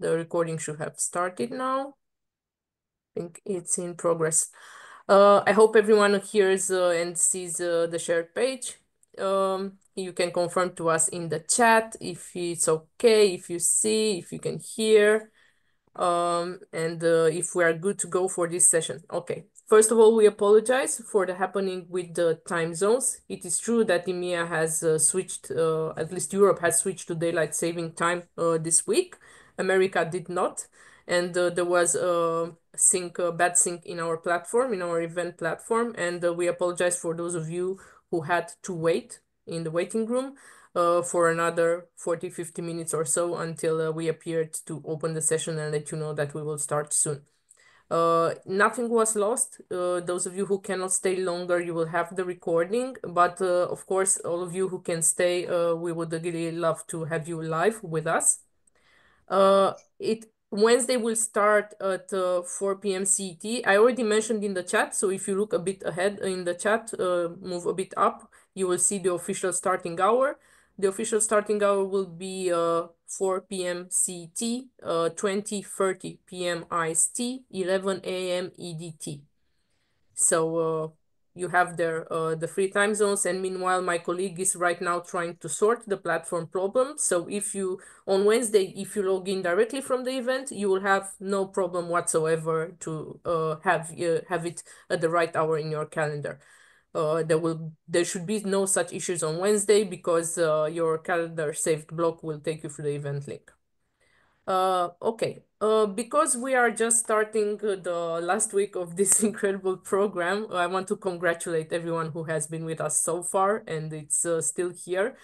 The recording should have started now. I think it's in progress. Uh, I hope everyone hears uh, and sees uh, the shared page. Um, you can confirm to us in the chat if it's okay, if you see, if you can hear, um, and uh, if we are good to go for this session. Okay. First of all, we apologize for the happening with the time zones. It is true that EMEA has uh, switched, uh, at least Europe has switched to daylight saving time this week. America did not. And uh, there was a sync, a bad sync in our platform, in our event platform. And uh, we apologize for those of you who had to wait in the waiting room uh, for another 40, 50 minutes or so until uh, we appeared to open the session and let you know that we will start soon. Uh, nothing was lost. Uh, those of you who cannot stay longer, you will have the recording. But uh, of course, all of you who can stay, uh, we would really love to have you live with us. Uh, it Wednesday will start at uh, 4 p.m. CET. I already mentioned in the chat, so if you look a bit ahead in the chat, uh, move a bit up, you will see the official starting hour. The official starting hour will be uh, 4 p.m. CET, uh, 20:30 p.m. IST, 11 a.m. EDT. So uh, you have there uh, the free time zones and meanwhile my colleague is right now trying to sort the platform problem. So if you on wednesday if you log in directly from the event you will have no problem whatsoever to uh, have uh, have it at the right hour in your calendar. Uh, there will there should be no such issues on wednesday because uh, your calendar saved block will take you through the event link. Uh, okay, uh, because we are just starting the last week of this incredible program, I want to congratulate everyone who has been with us so far and it's uh, still here.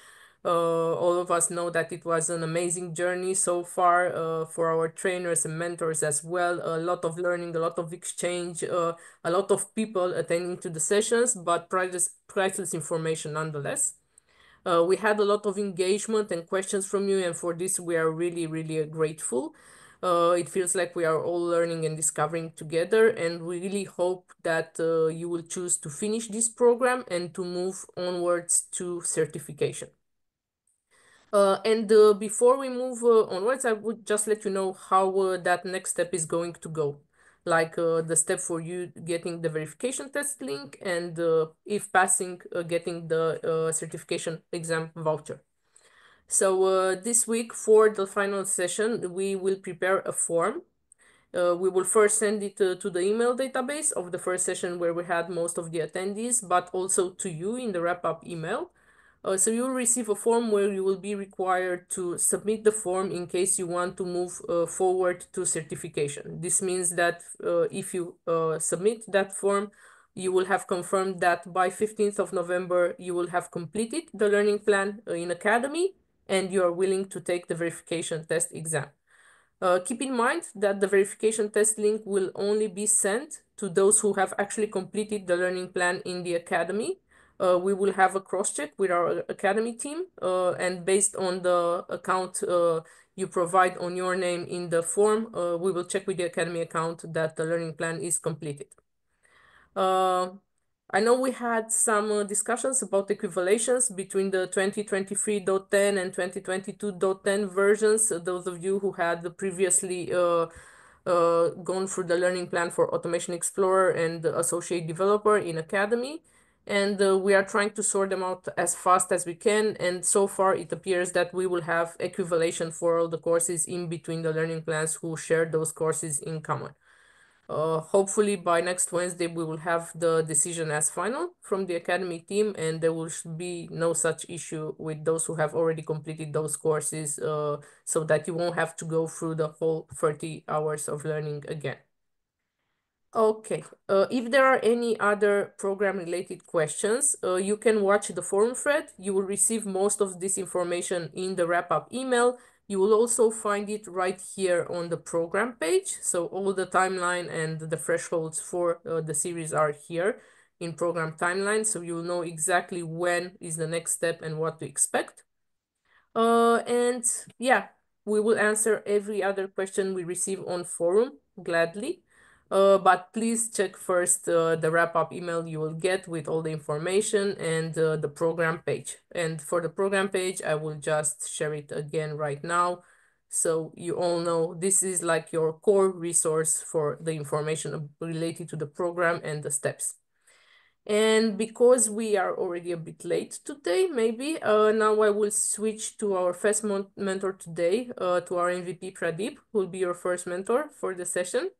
Uh, all of us know that it was an amazing journey so far uh, for our trainers and mentors as well. A lot of learning, a lot of exchange, uh, a lot of people attending to the sessions, but priceless, priceless information nonetheless. Uh, we had a lot of engagement and questions from you, and for this we are really, really grateful. Uh, it feels like we are all learning and discovering together, and we really hope that uh, you will choose to finish this program and to move onwards to certification. Uh, and uh, before we move uh, onwards, I would just let you know how uh, that next step is going to go like uh, the step for you getting the verification test link and uh, if passing getting the certification exam voucher so uh, this week for the final session we will prepare a form. Uh, we will first send it to the email database of the first session where we had most of the attendees but also to you in the wrap-up email. Uh, so you will receive a form where you will be required to submit the form in case you want to move uh, forward to certification. This means that uh, if you uh, submit that form, you will have confirmed that by 15th of November, you will have completed the learning plan uh, in Academy and you are willing to take the verification test exam. Uh, keep in mind that the verification test link will only be sent to those who have actually completed the learning plan in the Academy uh, we will have a cross check with our academy team uh, and based on the account uh, you provide on your name in the form, uh, we will check with the academy account that the learning plan is completed. Uh, I know we had some uh, discussions about equivalations between the 2023.10 and 2022.10 versions. Those of you who had previously gone through the learning plan for Automation Explorer and Associate Developer in Academy and uh, we are trying to sort them out as fast as we can. And so far, it appears that we will have equivalation for all the courses in between the learning plans who share those courses in common. Uh, hopefully by next Wednesday, we will have the decision as final from the academy team and there will be no such issue with those who have already completed those courses uh, so that you won't have to go through the whole 30 hours of learning again. Okay, uh, if there are any other program related questions, uh, you can watch the forum thread. You will receive most of this information in the wrap up email. You will also find it right here on the program page. So all the timeline and the thresholds for uh, the series are here in program timeline. So you will know exactly when is the next step and what to expect. Uh, and yeah, we will answer every other question we receive on forum gladly. Uh, but please check first uh, the wrap-up email you will get with all the information and uh, the program page. And for the program page, I will just share it again right now So you all know this is like your core resource for the information related to the program and the steps. And because we are already a bit late today, maybe uh, now I will switch to our first mentor today, uh, to our MVP Pradeep, who will be your first mentor for the session.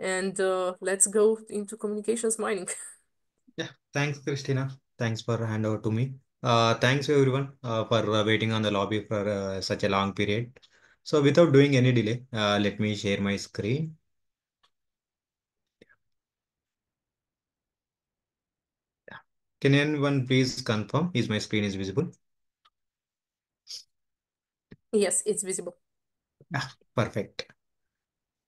And uh, let's go into communications mining. yeah, thanks, Christina. Thanks for hand over to me. Uh, thanks everyone uh, for uh, waiting on the lobby for uh, such a long period. So without doing any delay, uh, let me share my screen. Can anyone please confirm is my screen is visible? Yes, it's visible. Yeah, perfect.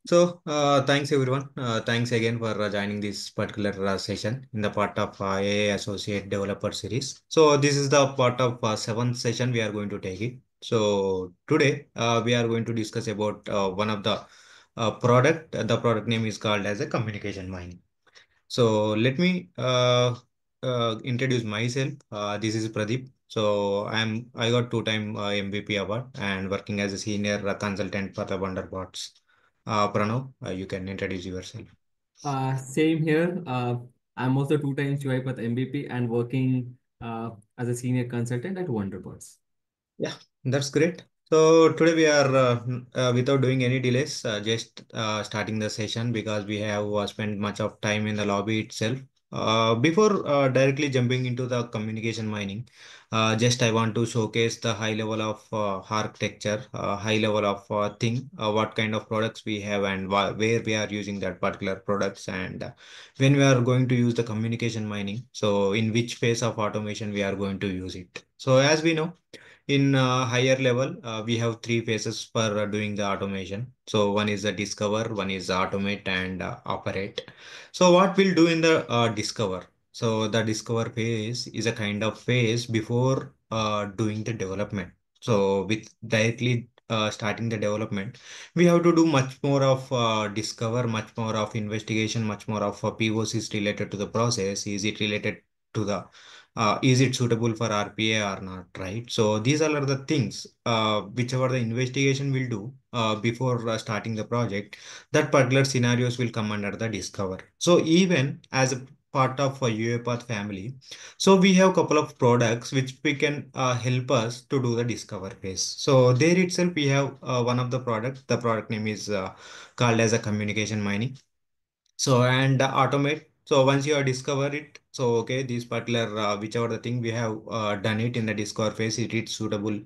So, uh, thanks everyone. Uh, thanks again for uh, joining this particular uh, session in the part of uh, AI Associate Developer Series. So, this is the part of uh, seventh session we are going to take it. So, today we are going to discuss about one of the product. The product name is called as a communication mining. So, let me introduce myself. This is Pradeep. So I'm I got two time MVP award and working as a senior consultant for the WonderBotz. Uh, Pranav, uh, you can introduce yourself. Uh, same here. Uh, I'm also two times UiPath MVP and working uh, as a senior consultant at WonderBotz. Yeah, that's great. So today we are, uh, uh, without doing any delays, uh, just uh, starting the session because we have uh, spent much of time in the lobby itself. Uh, before uh, directly jumping into the communication mining, uh, just I want to showcase the high level of uh, architecture, uh, high level of thing, what kind of products we have and where we are using that particular products and when we are going to use the communication mining. So in which phase of automation we are going to use it. So as we know, in uh, higher level, uh, we have three phases for uh, doing the automation. So one is the discover, one is automate and uh, operate. So what we'll do in the uh, discover? So the discover phase is a kind of phase before doing the development. So with directly starting the development, we have to do much more of discover, much more of investigation, much more of POCs related to the process. Is it related to the uh, is it suitable for RPA or not, right? So these are the things, uh, whichever the investigation will do uh, before uh, starting the project, that particular scenarios will come under the discover. So even as a part of a UiPath family, so we have a couple of products which we can uh, help us to do the discover phase. So there itself we have uh, one of the product. The product name is called as a communication mining. So and automate so once you have discovered it, so okay, this particular uh, whichever the thing we have uh, done it in the discover phase, it is suitable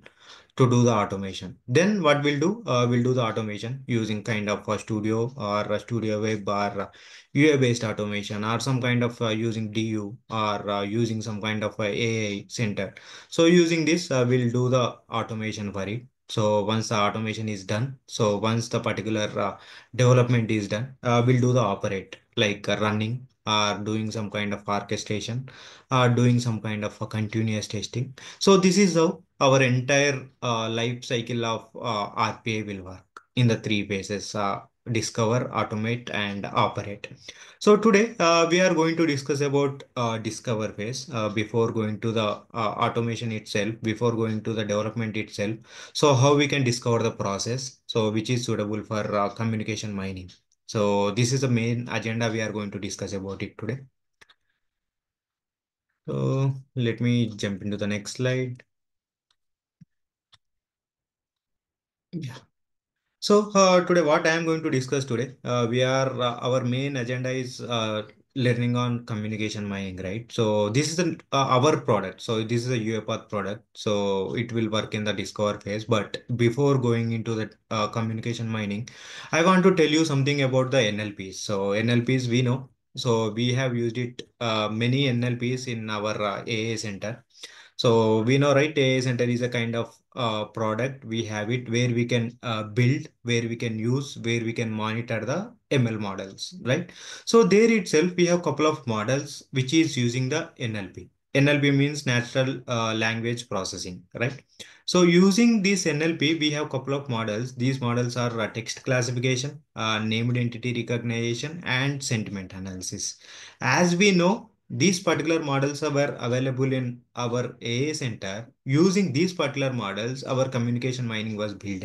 to do the automation. Then what we'll do, uh, we'll do the automation using kind of a studio or a studio web or UI based automation or some kind of uh, using DU or uh, using some kind of AI center. So using this, uh, we'll do the automation for it. So once the automation is done, so once the particular uh, development is done, uh, we'll do the operate like running are doing some kind of orchestration, are doing some kind of a continuous testing. So this is how our entire uh, life cycle of uh, RPA will work in the three phases, uh, discover, automate, and operate. So today uh, we are going to discuss about uh, discover phase uh, before going to the automation itself, before going to the development itself. So how we can discover the process, so which is suitable for communication mining. So this is the main agenda we are going to discuss about it today. So let me jump into the next slide. Yeah. So uh, today, what I am going to discuss today, uh, we are uh, our main agenda is uh, learning on communication mining, right? So this is an, uh, our product. So this is a UiPath product. So it will work in the discover phase. But before going into the uh, communication mining, I want to tell you something about the NLPs. So NLPs we know. So we have used it uh, many NLPs in our uh, AI center. So we know, right? AI center is a kind of uh, product. We have it where we can uh, build, where we can use, where we can monitor the ML models, right? So there itself, we have a couple of models which is using the NLP. NLP means natural uh, language processing, right? So using this NLP, we have a couple of models. These models are uh, text classification, uh, named entity recognition, and sentiment analysis. As we know, these particular models are available in our AI center. Using these particular models, our communication mining was built.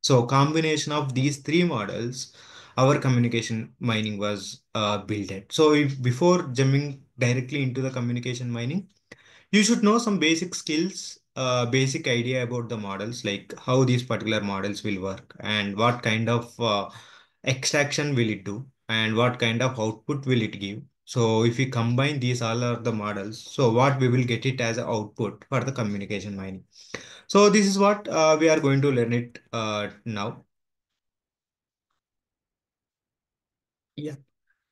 So combination of these three models, our communication mining was uh, built. At. So if, before jumping directly into the communication mining, you should know some basic skills, uh, basic idea about the models, like how these particular models will work and what kind of uh, extraction will it do and what kind of output will it give. So if we combine these all are the models, so what we will get it as output for the communication mining. So this is what uh, we are going to learn it uh, now. Yeah.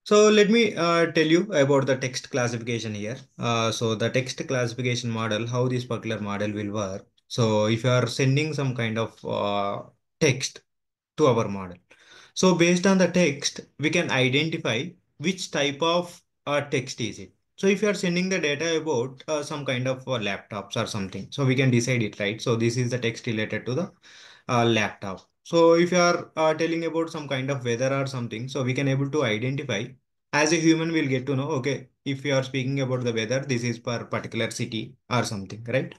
So let me uh, tell you about the text classification here. Uh, so the text classification model, how this particular model will work. So if you are sending some kind of uh, text to our model, so based on the text, we can identify which type of uh, text is it. So if you are sending the data about uh, some kind of uh, laptops or something, so we can decide it, right? So this is the text related to the laptop. So if you are uh, telling about some kind of weather or something, so we can able to identify as a human, we'll get to know, okay, if you are speaking about the weather, this is per particular city or something, right?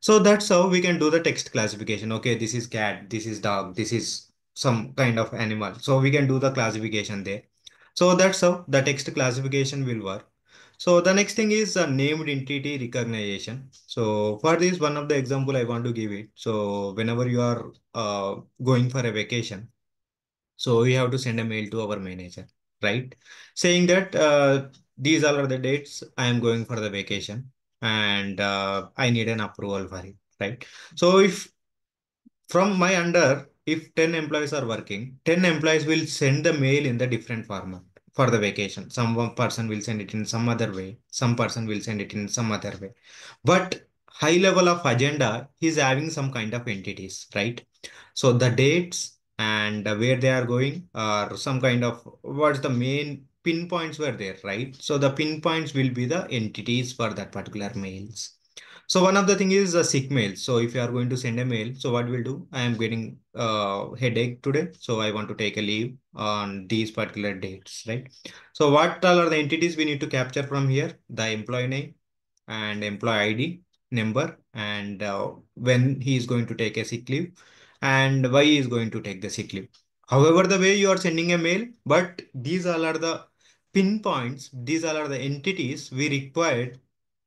So that's how we can do the text classification. Okay, this is cat, this is dog, this is some kind of animal. So we can do the classification there. So that's how the text classification will work. So the next thing is a named entity recognition. So for this, one of the example I want to give it. So whenever you are uh, going for a vacation, so we have to send a mail to our manager, right? Saying that uh, these are the dates I am going for the vacation and uh, I need an approval for it, right? So if from my under, if 10 employees are working, 10 employees will send the mail in the different format for the vacation. Some one person will send it in some other way. Some person will send it in some other way. But high level of agenda is having some kind of entities, right? So the dates and where they are going are some kind of what's the main pinpoints were there, right? So the pinpoints will be the entities for that particular mails. So one of the thing is a sick mail. So if you are going to send a mail, so what we'll do, I am getting uh, headache today. So I want to take a leave on these particular dates, right? So what all are the entities we need to capture from here? The employee name and employee ID number and uh, when he is going to take a sick leave and why he is going to take the sick leave. However, the way you are sending a mail, but these all are the pinpoints, these all are the entities we required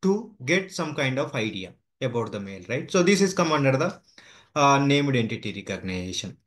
to get some kind of idea about the mail, right? So this is come under the uh, named entity recognition.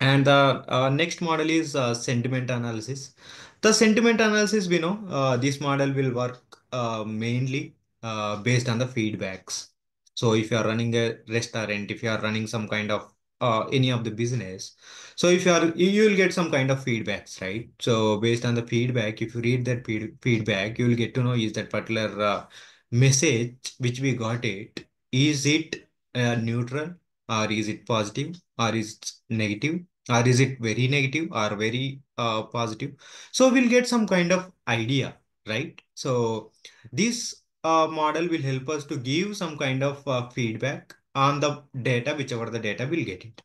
And the uh, next model is uh, sentiment analysis. The sentiment analysis, we know, uh, this model will work uh, mainly uh, based on the feedbacks. So if you are running a restaurant, if you are running some kind of uh, any of the business, so if you are, you will get some kind of feedbacks, right? So based on the feedback, if you read that feed, feedback, you will get to know is that particular message which we got it, is it uh, neutral or is it positive or is it negative or is it very negative or very uh, positive? So we'll get some kind of idea right? So this uh, model will help us to give some kind of uh, feedback on the data whichever the data will get it.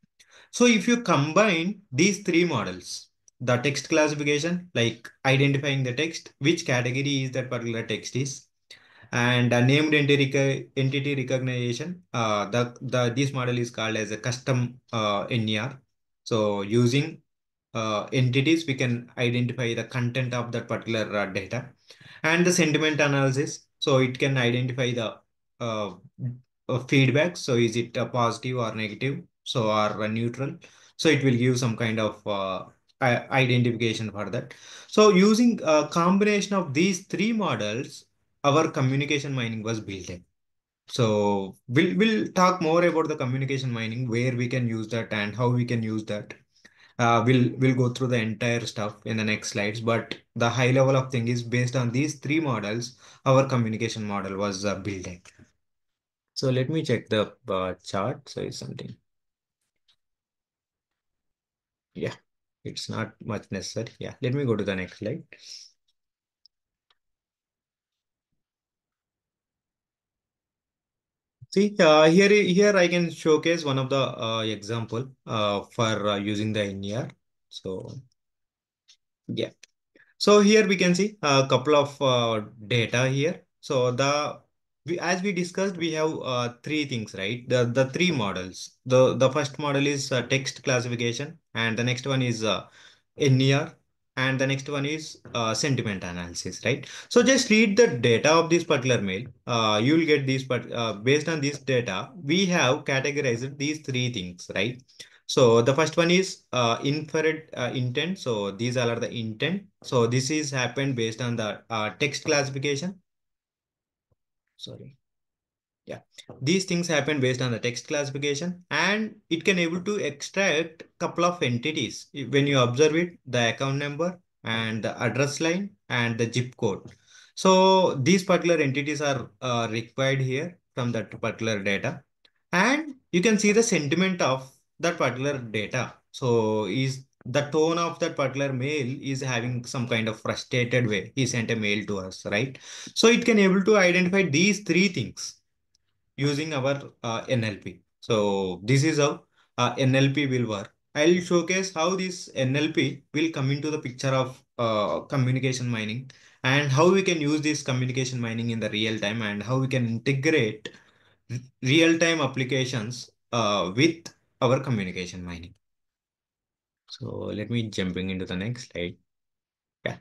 So if you combine these three models the text classification like identifying the text which category is that particular text is and uh, named entity, entity recognition uh, the, the this model is called as a custom uh, NER so using uh, entities, we can identify the content of that particular uh, data and the sentiment analysis. So it can identify the uh, uh feedback. So is it a positive or negative? So or neutral. So it will give some kind of uh, identification for that. So using a combination of these three models, our communication mining was built in. So we'll we'll talk more about the communication mining, where we can use that and how we can use that. Uh, we'll we'll go through the entire stuff in the next slides, but the high level of thing is based on these three models, our communication model was uh, building. So let me check the uh, chart. So it's something. Yeah, it's not much necessary. Yeah, let me go to the next slide. See, uh, here, here I can showcase one of the uh, example uh, for uh, using the NER. So, yeah. So here we can see a couple of uh, data here. So the we, as we discussed, we have uh, three things, right? The the three models. The the first model is uh, text classification, and the next one is uh, NER, and the next one is uh, sentiment analysis, right? So just read the data of this particular mail. Uh, you will get these, but uh, based on this data, we have categorized these three things, right? So the first one is uh, inferred uh, intent. So these are the intent. So this is happened based on the uh, text classification. Sorry. Yeah, these things happen based on the text classification and it can able to extract couple of entities. When you observe it, the account number and the address line and the zip code. So these particular entities are uh, required here from that particular data. And you can see the sentiment of that particular data. So is the tone of that particular mail is having some kind of frustrated way. He sent a mail to us, right? So it can able to identify these three things using our uh, NLP. So this is how uh, NLP will work. I'll showcase how this NLP will come into the picture of uh, communication mining and how we can use this communication mining in the real time and how we can integrate real time applications uh, with our communication mining. So let me jumping into the next slide. Yeah.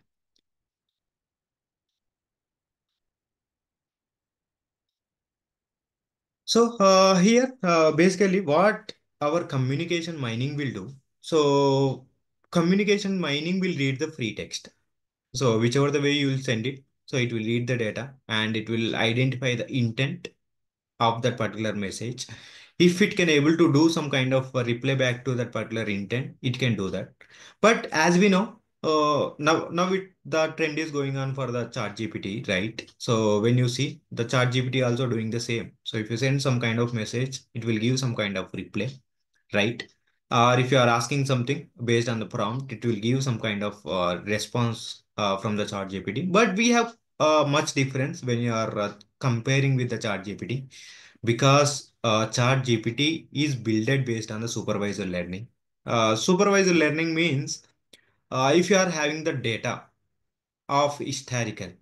So uh, here, uh, basically what our communication mining will do. So communication mining will read the free text. So whichever the way you will send it, so it will read the data and it will identify the intent of that particular message. If it can able to do some kind of a reply back to that particular intent, it can do that. But as we know, uh, now now it the trend is going on for the ChatGPT, right? So when you see the ChatGPT also doing the same. So if you send some kind of message, it will give some kind of reply, right? Or if you are asking something based on the prompt, it will give some kind of uh, response uh, from the ChatGPT. But we have uh, much difference when you are uh, comparing with the ChatGPT because uh, chat GPT is built based on the supervisor learning. Uh, supervisor learning means uh, if you are having the data of historical.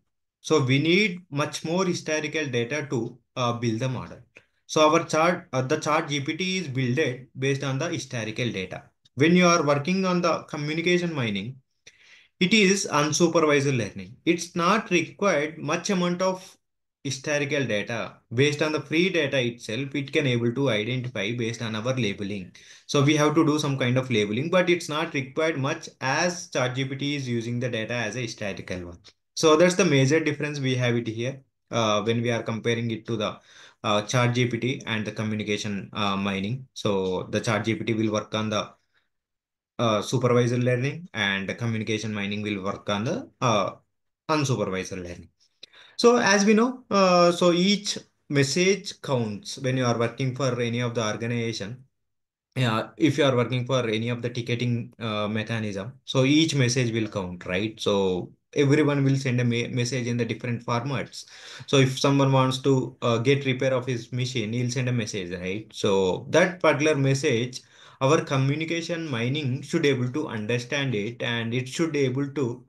So we need much more historical data to uh, build the model. So our chart, uh, the ChatGPT is built based on the historical data. When you are working on the communication mining, it is unsupervised learning. It's not required much amount of historical data based on the free data itself it can able to identify based on our labeling so we have to do some kind of labeling but it's not required much as ChatGPT is using the data as a historical one so that's the major difference we have it here uh, when we are comparing it to the uh, ChatGPT and the communication uh, mining so the ChatGPT will work on the uh, supervised learning and the communication mining will work on the uh, unsupervised learning so as we know, uh, so each message counts when you are working for any of the organization. Yeah, if you are working for any of the ticketing uh, mechanism, so each message will count, right? So everyone will send a message in the different formats. So if someone wants to uh, get repair of his machine, he'll send a message, right? So that particular message, our communication mining should be able to understand it and it should be able to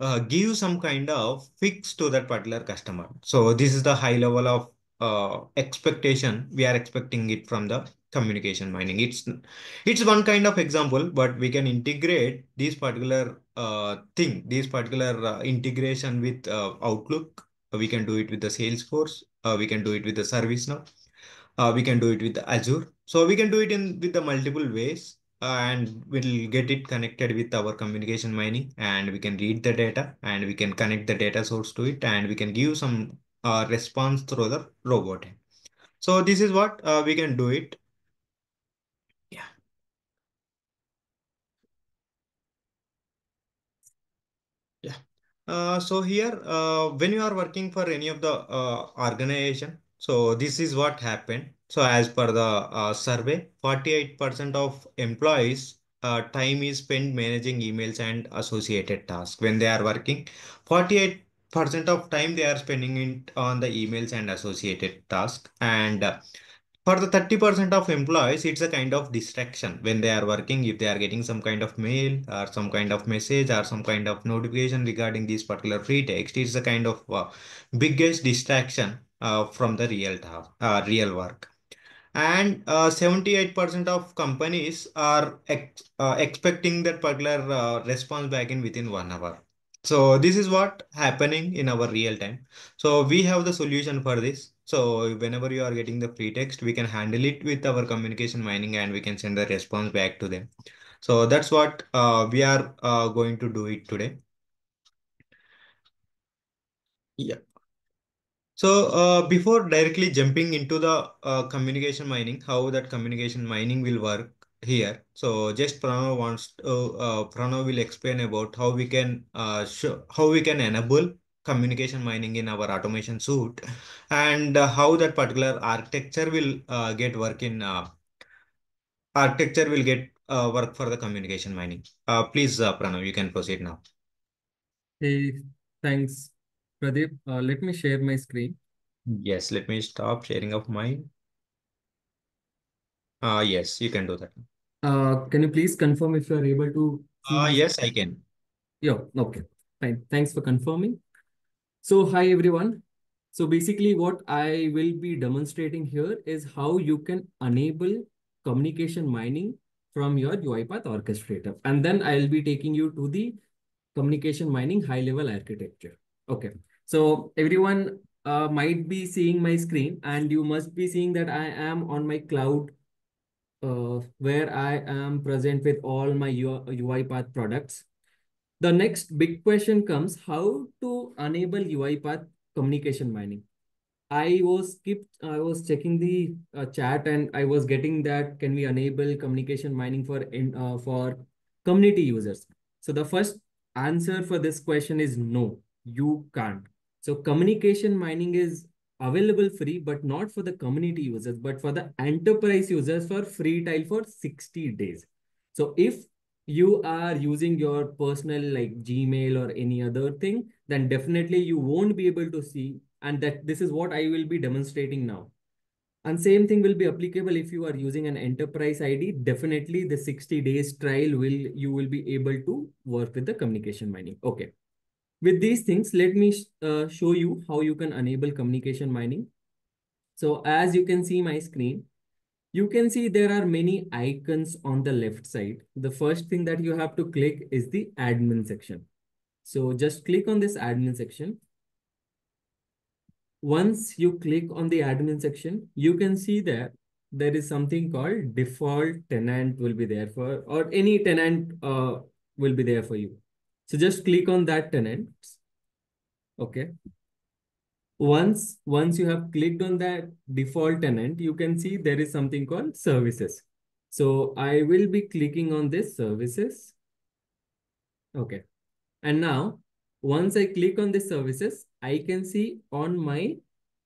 uh, give some kind of fix to that particular customer. So this is the high level of uh, expectation we are expecting it from the communication mining. It's it's one kind of example, but we can integrate this particular uh, thing, this particular uh, integration with uh, Outlook. We can do it with the Salesforce. Uh, we can do it with the ServiceNow. Uh, we can do it with the Azure. So we can do it in with the multiple ways and we'll get it connected with our communication mining and we can read the data and we can connect the data source to it and we can give some response through the robot. So this is what uh, we can do it. Yeah. Yeah. Uh, so here, uh, when you are working for any of the uh, organization, so this is what happened. So as per the uh, survey, 48% of employees uh, time is spent managing emails and associated tasks when they are working. 48% of time they are spending it on the emails and associated tasks. And uh, for the 30% of employees, it's a kind of distraction when they are working. If they are getting some kind of mail or some kind of message or some kind of notification regarding this particular free text, it's a kind of uh, biggest distraction uh, from the real task, uh, real work. And uh, 78% of companies are ex uh, expecting that particular uh, response back in within one hour. So this is what happening in our real time. So we have the solution for this. So whenever you are getting the free text, we can handle it with our communication mining and we can send the response back to them. So that's what uh, we are uh, going to do it today. Yeah. So uh, before directly jumping into the uh, communication mining, how that communication mining will work here. So just Pranav wants to, uh, Pranav will explain about how we can uh, show, how we can enable communication mining in our automation suite and uh, how that particular architecture will uh, get work in uh, architecture will get uh, work for the communication mining. Uh, please, uh, Pranav, you can proceed now. Hey, thanks, Pradeep. Uh, let me share my screen. Yes, let me stop sharing of mine. Uh, yes, you can do that. Uh, can you please confirm if you are able to Uh, yes, I can. Yeah, okay, fine. Thanks for confirming. So, hi everyone. So basically what I will be demonstrating here is how you can enable communication mining from your UiPath orchestrator. And then I'll be taking you to the communication mining high level architecture. Okay. So everyone uh, might be seeing my screen and you must be seeing that I am on my cloud uh, where I am present with all my UiPath products. The next big question comes how to enable UiPath communication mining. I was kept I was checking the uh, chat and I was getting that can we enable communication mining for in uh, for community users. So the first answer for this question is no, you can't. So communication mining is available free, but not for the community users, but for the enterprise users for free trial for 60 days. So if you are using your personal like Gmail or any other thing, then definitely you won't be able to see. And that this is what I will be demonstrating now. And same thing will be applicable if you are using an enterprise ID. Definitely the 60 days trial will you will be able to work with the communication mining. Okay. With these things, let me uh, show you how you can enable communication mining. So as you can see my screen, you can see there are many icons on the left side. The first thing that you have to click is the admin section. So just click on this admin section. Once you click on the admin section, you can see that there is something called default tenant will be there for, or any tenant uh, will be there for you. So just click on that tenant. Okay. Once, once you have clicked on that default tenant, you can see there is something called services. So I will be clicking on this services. Okay. And now, once I click on the services, I can see on my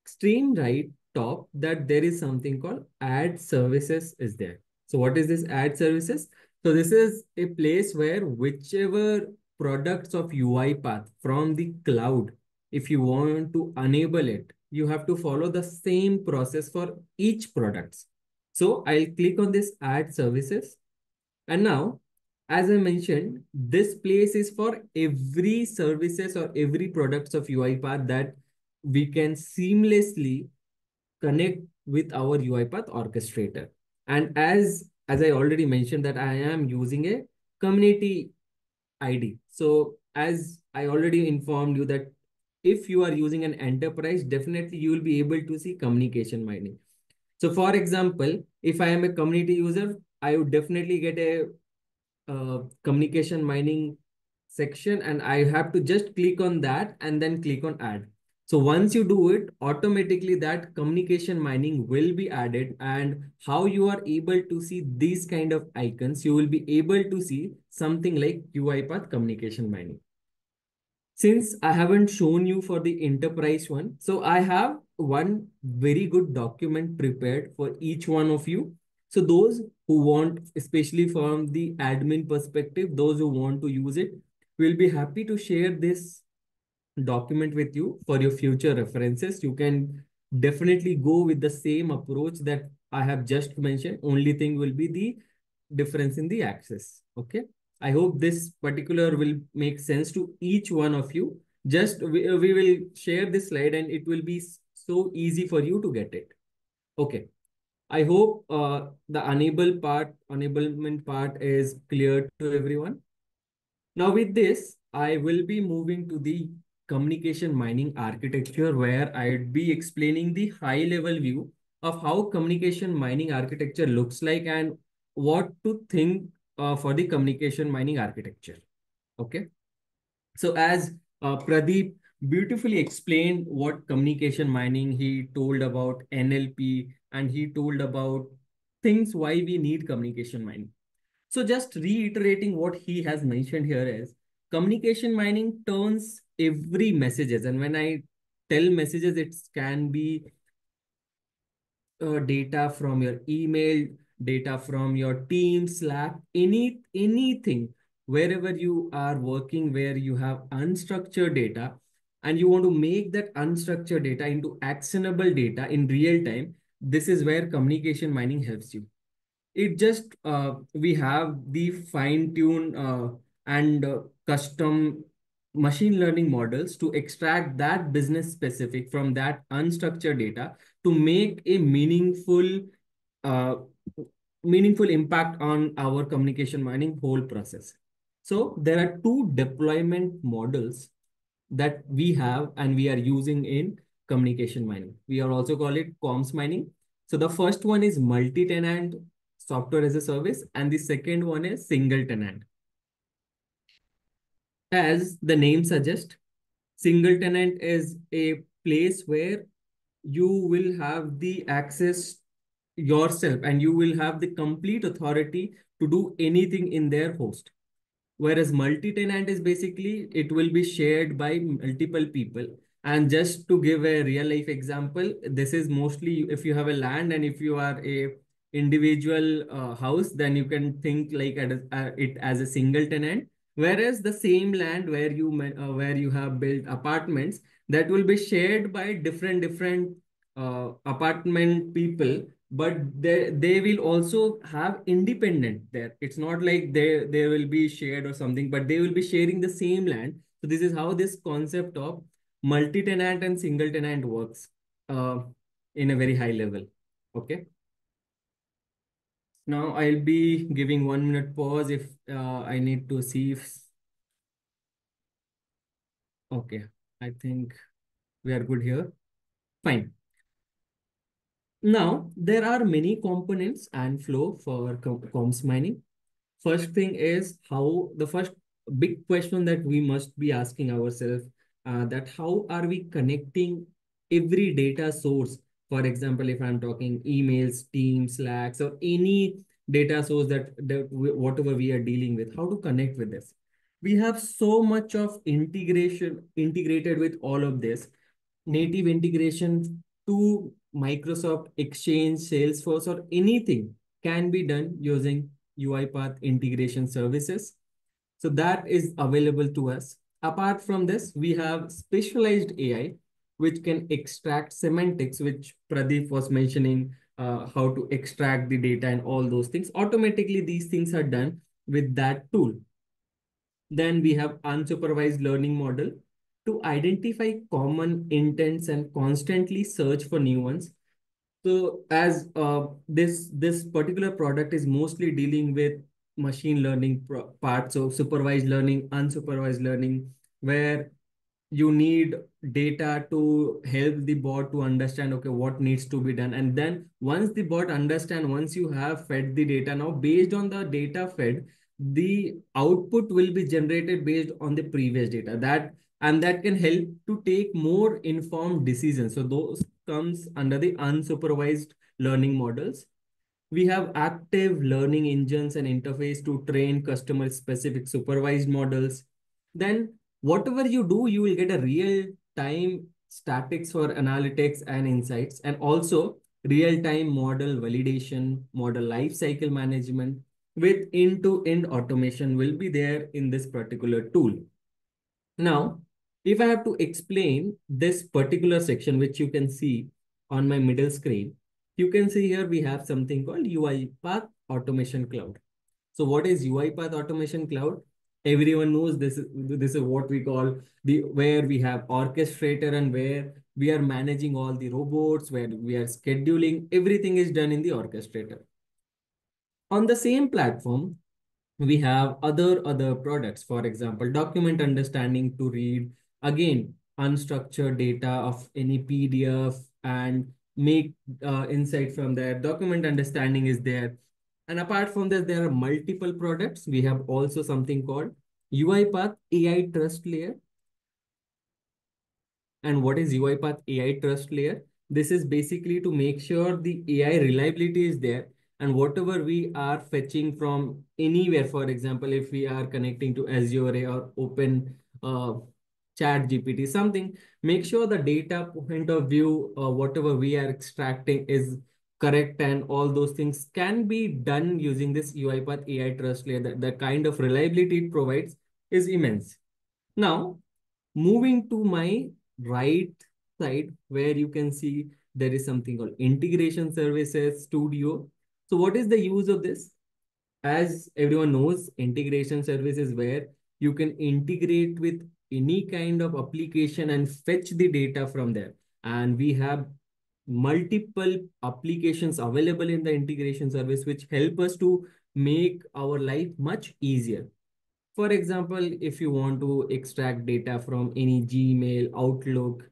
extreme right top that there is something called add services is there. So what is this add services? So this is a place where whichever products of UiPath from the cloud, if you want to enable it, you have to follow the same process for each products. So I'll click on this add services. And now, as I mentioned, this place is for every services or every products of UiPath that we can seamlessly connect with our UiPath orchestrator. And as, as I already mentioned that I am using a community ID. So as I already informed you that if you are using an enterprise, definitely you will be able to see communication mining. So for example, if I am a community user, I would definitely get a uh, communication mining section and I have to just click on that and then click on add. So once you do it, automatically that communication mining will be added and how you are able to see these kind of icons, you will be able to see something like UiPath communication mining. Since I haven't shown you for the enterprise one, so I have one very good document prepared for each one of you. So those who want, especially from the admin perspective, those who want to use it, will be happy to share this document with you for your future references. You can definitely go with the same approach that I have just mentioned. Only thing will be the difference in the access. Okay. I hope this particular will make sense to each one of you. Just we, we will share this slide and it will be so easy for you to get it. Okay. I hope uh, the enable part, enablement part is clear to everyone. Now with this, I will be moving to the communication mining architecture where I'd be explaining the high level view of how communication mining architecture looks like and what to think uh, for the communication mining architecture. Okay. So as uh, Pradeep beautifully explained what communication mining, he told about NLP and he told about things why we need communication mining. So just reiterating what he has mentioned here is communication mining turns every messages. And when I tell messages, it can be uh, data from your email, data from your team, Slack, any anything, wherever you are working, where you have unstructured data, and you want to make that unstructured data into actionable data in real time, this is where communication mining helps you. It just, uh, we have the fine tune uh, and uh, custom machine learning models to extract that business specific from that unstructured data to make a meaningful uh, meaningful impact on our communication mining whole process. So there are two deployment models that we have and we are using in communication mining. We are also call it comms mining. So the first one is multi-tenant software as a service and the second one is single tenant. As the name suggests, single tenant is a place where you will have the access yourself and you will have the complete authority to do anything in their host. Whereas multi-tenant is basically, it will be shared by multiple people. And just to give a real life example, this is mostly if you have a land and if you are a individual uh, house, then you can think like uh, it as a single tenant. Whereas the same land where you uh, where you have built apartments that will be shared by different different uh, apartment people but they they will also have independent there. It's not like they they will be shared or something but they will be sharing the same land. So this is how this concept of multi-tenant and single tenant works uh, in a very high level. Okay now i'll be giving one minute pause if uh, i need to see if okay i think we are good here fine now, there are many components and flow for comms mining. First thing is how the first big question that we must be asking ourselves uh, that how are we connecting every data source? For example, if I'm talking emails, Teams, Slacks, or any data source that, that whatever we are dealing with, how to connect with this. We have so much of integration integrated with all of this, native integration to Microsoft Exchange, Salesforce, or anything can be done using UiPath integration services. So that is available to us. Apart from this, we have specialized AI, which can extract semantics, which Pradeep was mentioning, uh, how to extract the data and all those things. Automatically, these things are done with that tool. Then we have unsupervised learning model, to identify common intents and constantly search for new ones. So as uh, this, this particular product is mostly dealing with machine learning parts, so supervised learning, unsupervised learning, where you need data to help the bot to understand okay what needs to be done and then once the bot understand once you have fed the data now based on the data fed the output will be generated based on the previous data that and that can help to take more informed decisions. So those comes under the unsupervised learning models. We have active learning engines and interface to train customer specific supervised models. Then whatever you do, you will get a real time statics for analytics and insights and also real-time model validation, model lifecycle management with end-to-end -end automation will be there in this particular tool. Now, if I have to explain this particular section, which you can see on my middle screen, you can see here we have something called UiPath Automation Cloud. So what is UiPath Automation Cloud? Everyone knows this is, this is what we call the where we have orchestrator and where we are managing all the robots, where we are scheduling, everything is done in the orchestrator. On the same platform, we have other other products. For example document understanding to read again unstructured data of any pdf and make uh, insight from there. Document understanding is there and apart from that there are multiple products. We have also something called uipath ai trust layer. And what is uipath ai trust layer? This is basically to make sure the ai reliability is there. And whatever we are fetching from anywhere, for example, if we are connecting to Azure or Open uh, ChatGPT, something, make sure the data point of view, uh, whatever we are extracting is correct and all those things can be done using this UiPath AI Trust Layer. The, the kind of reliability it provides is immense. Now, moving to my right side where you can see there is something called integration services studio so what is the use of this? As everyone knows, integration service is where you can integrate with any kind of application and fetch the data from there. And we have multiple applications available in the integration service, which help us to make our life much easier. For example, if you want to extract data from any Gmail, Outlook,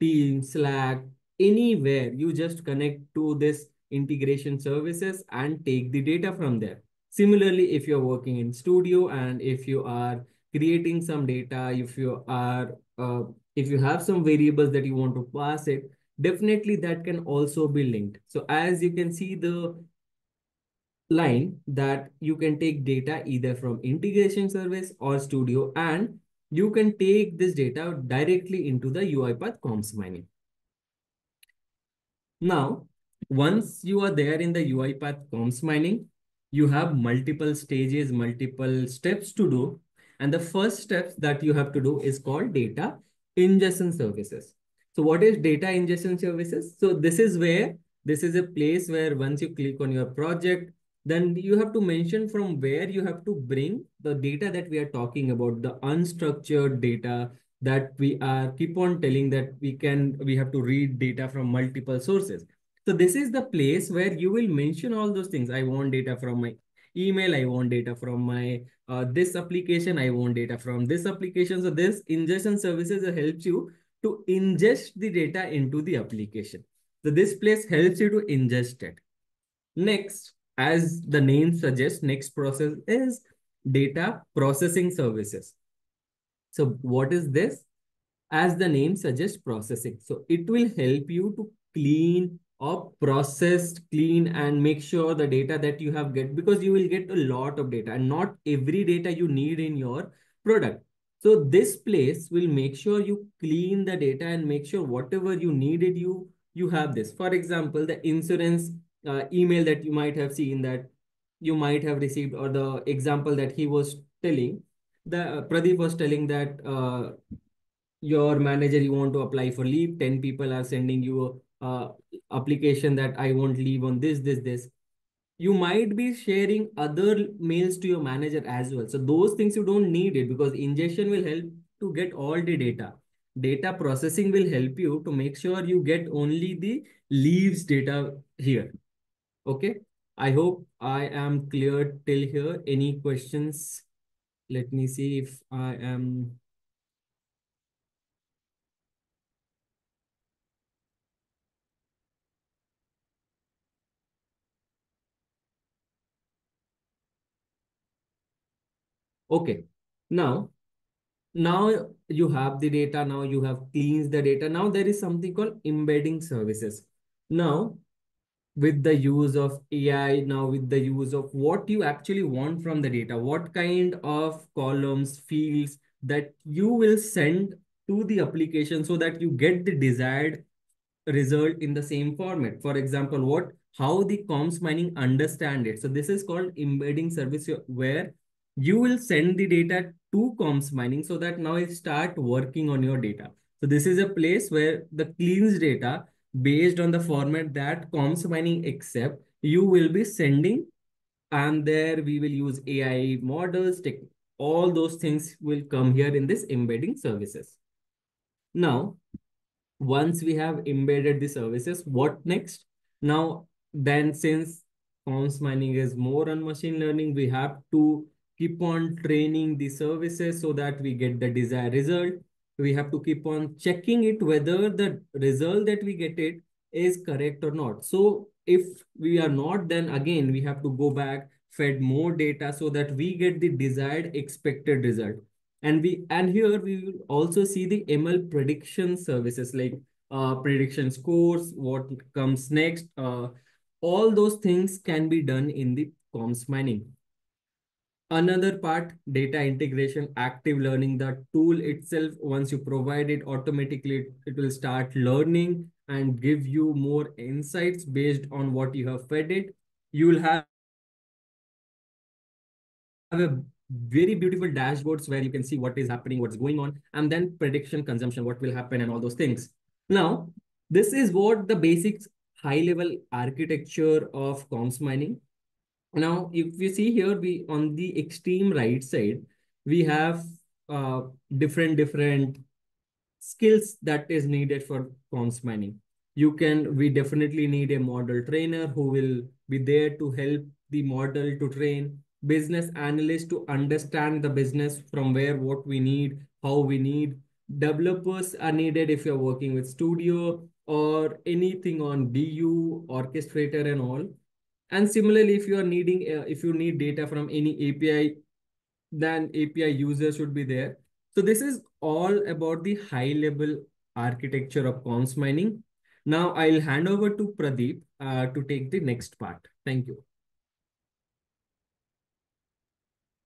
Teams, Slack, anywhere, you just connect to this integration services and take the data from there. Similarly, if you're working in studio and if you are creating some data, if you are, uh, if you have some variables that you want to pass it, definitely that can also be linked. So as you can see the line that you can take data either from integration service or studio and you can take this data directly into the UiPath comms mining. Now, once you are there in the UiPath comms mining, you have multiple stages, multiple steps to do. And the first steps that you have to do is called data ingestion services. So what is data ingestion services? So this is where, this is a place where once you click on your project, then you have to mention from where you have to bring the data that we are talking about, the unstructured data that we are keep on telling that we can, we have to read data from multiple sources. So this is the place where you will mention all those things. I want data from my email. I want data from my uh, this application. I want data from this application. So this ingestion services helps you to ingest the data into the application. So this place helps you to ingest it. Next, as the name suggests, next process is data processing services. So what is this? As the name suggests, processing. So it will help you to clean or process, clean, and make sure the data that you have get, because you will get a lot of data and not every data you need in your product. So this place will make sure you clean the data and make sure whatever you needed, you, you have this. For example, the insurance uh, email that you might have seen that you might have received or the example that he was telling, the uh, Pradeep was telling that uh, your manager, you want to apply for leave, 10 people are sending you uh, application that I won't leave on this, this, this. You might be sharing other mails to your manager as well. So those things you don't need it because ingestion will help to get all the data. Data processing will help you to make sure you get only the leaves data here. Okay. I hope I am clear till here. Any questions? Let me see if I am Okay. Now, now you have the data. Now you have cleansed the data. Now there is something called embedding services. Now, with the use of AI, now with the use of what you actually want from the data, what kind of columns, fields that you will send to the application so that you get the desired result in the same format. For example, what how the comms mining understand it. So this is called embedding service where you will send the data to comms mining so that now it start working on your data. So this is a place where the cleans data based on the format that comms mining accept, you will be sending and there we will use AI models, take all those things will come here in this embedding services. Now, once we have embedded the services what next now then since comms mining is more on machine learning we have to keep on training the services so that we get the desired result. We have to keep on checking it whether the result that we get it is correct or not. So if we are not then again we have to go back fed more data so that we get the desired expected result. And we and here we will also see the ml prediction services like uh, prediction scores what comes next uh, all those things can be done in the comms mining another part data integration active learning the tool itself once you provide it automatically it will start learning and give you more insights based on what you have fed it you will have a very beautiful dashboards where you can see what is happening, what's going on, and then prediction consumption, what will happen, and all those things. Now, this is what the basics high level architecture of comms mining. Now, if you see here, we on the extreme right side, we have uh, different different skills that is needed for comms mining. You can, we definitely need a model trainer who will be there to help the model to train business analyst to understand the business from where what we need, how we need. Developers are needed if you're working with studio or anything on DU, orchestrator and all. And similarly, if you are needing, uh, if you need data from any API, then API user should be there. So this is all about the high level architecture of comms mining. Now I'll hand over to Pradeep uh, to take the next part. Thank you.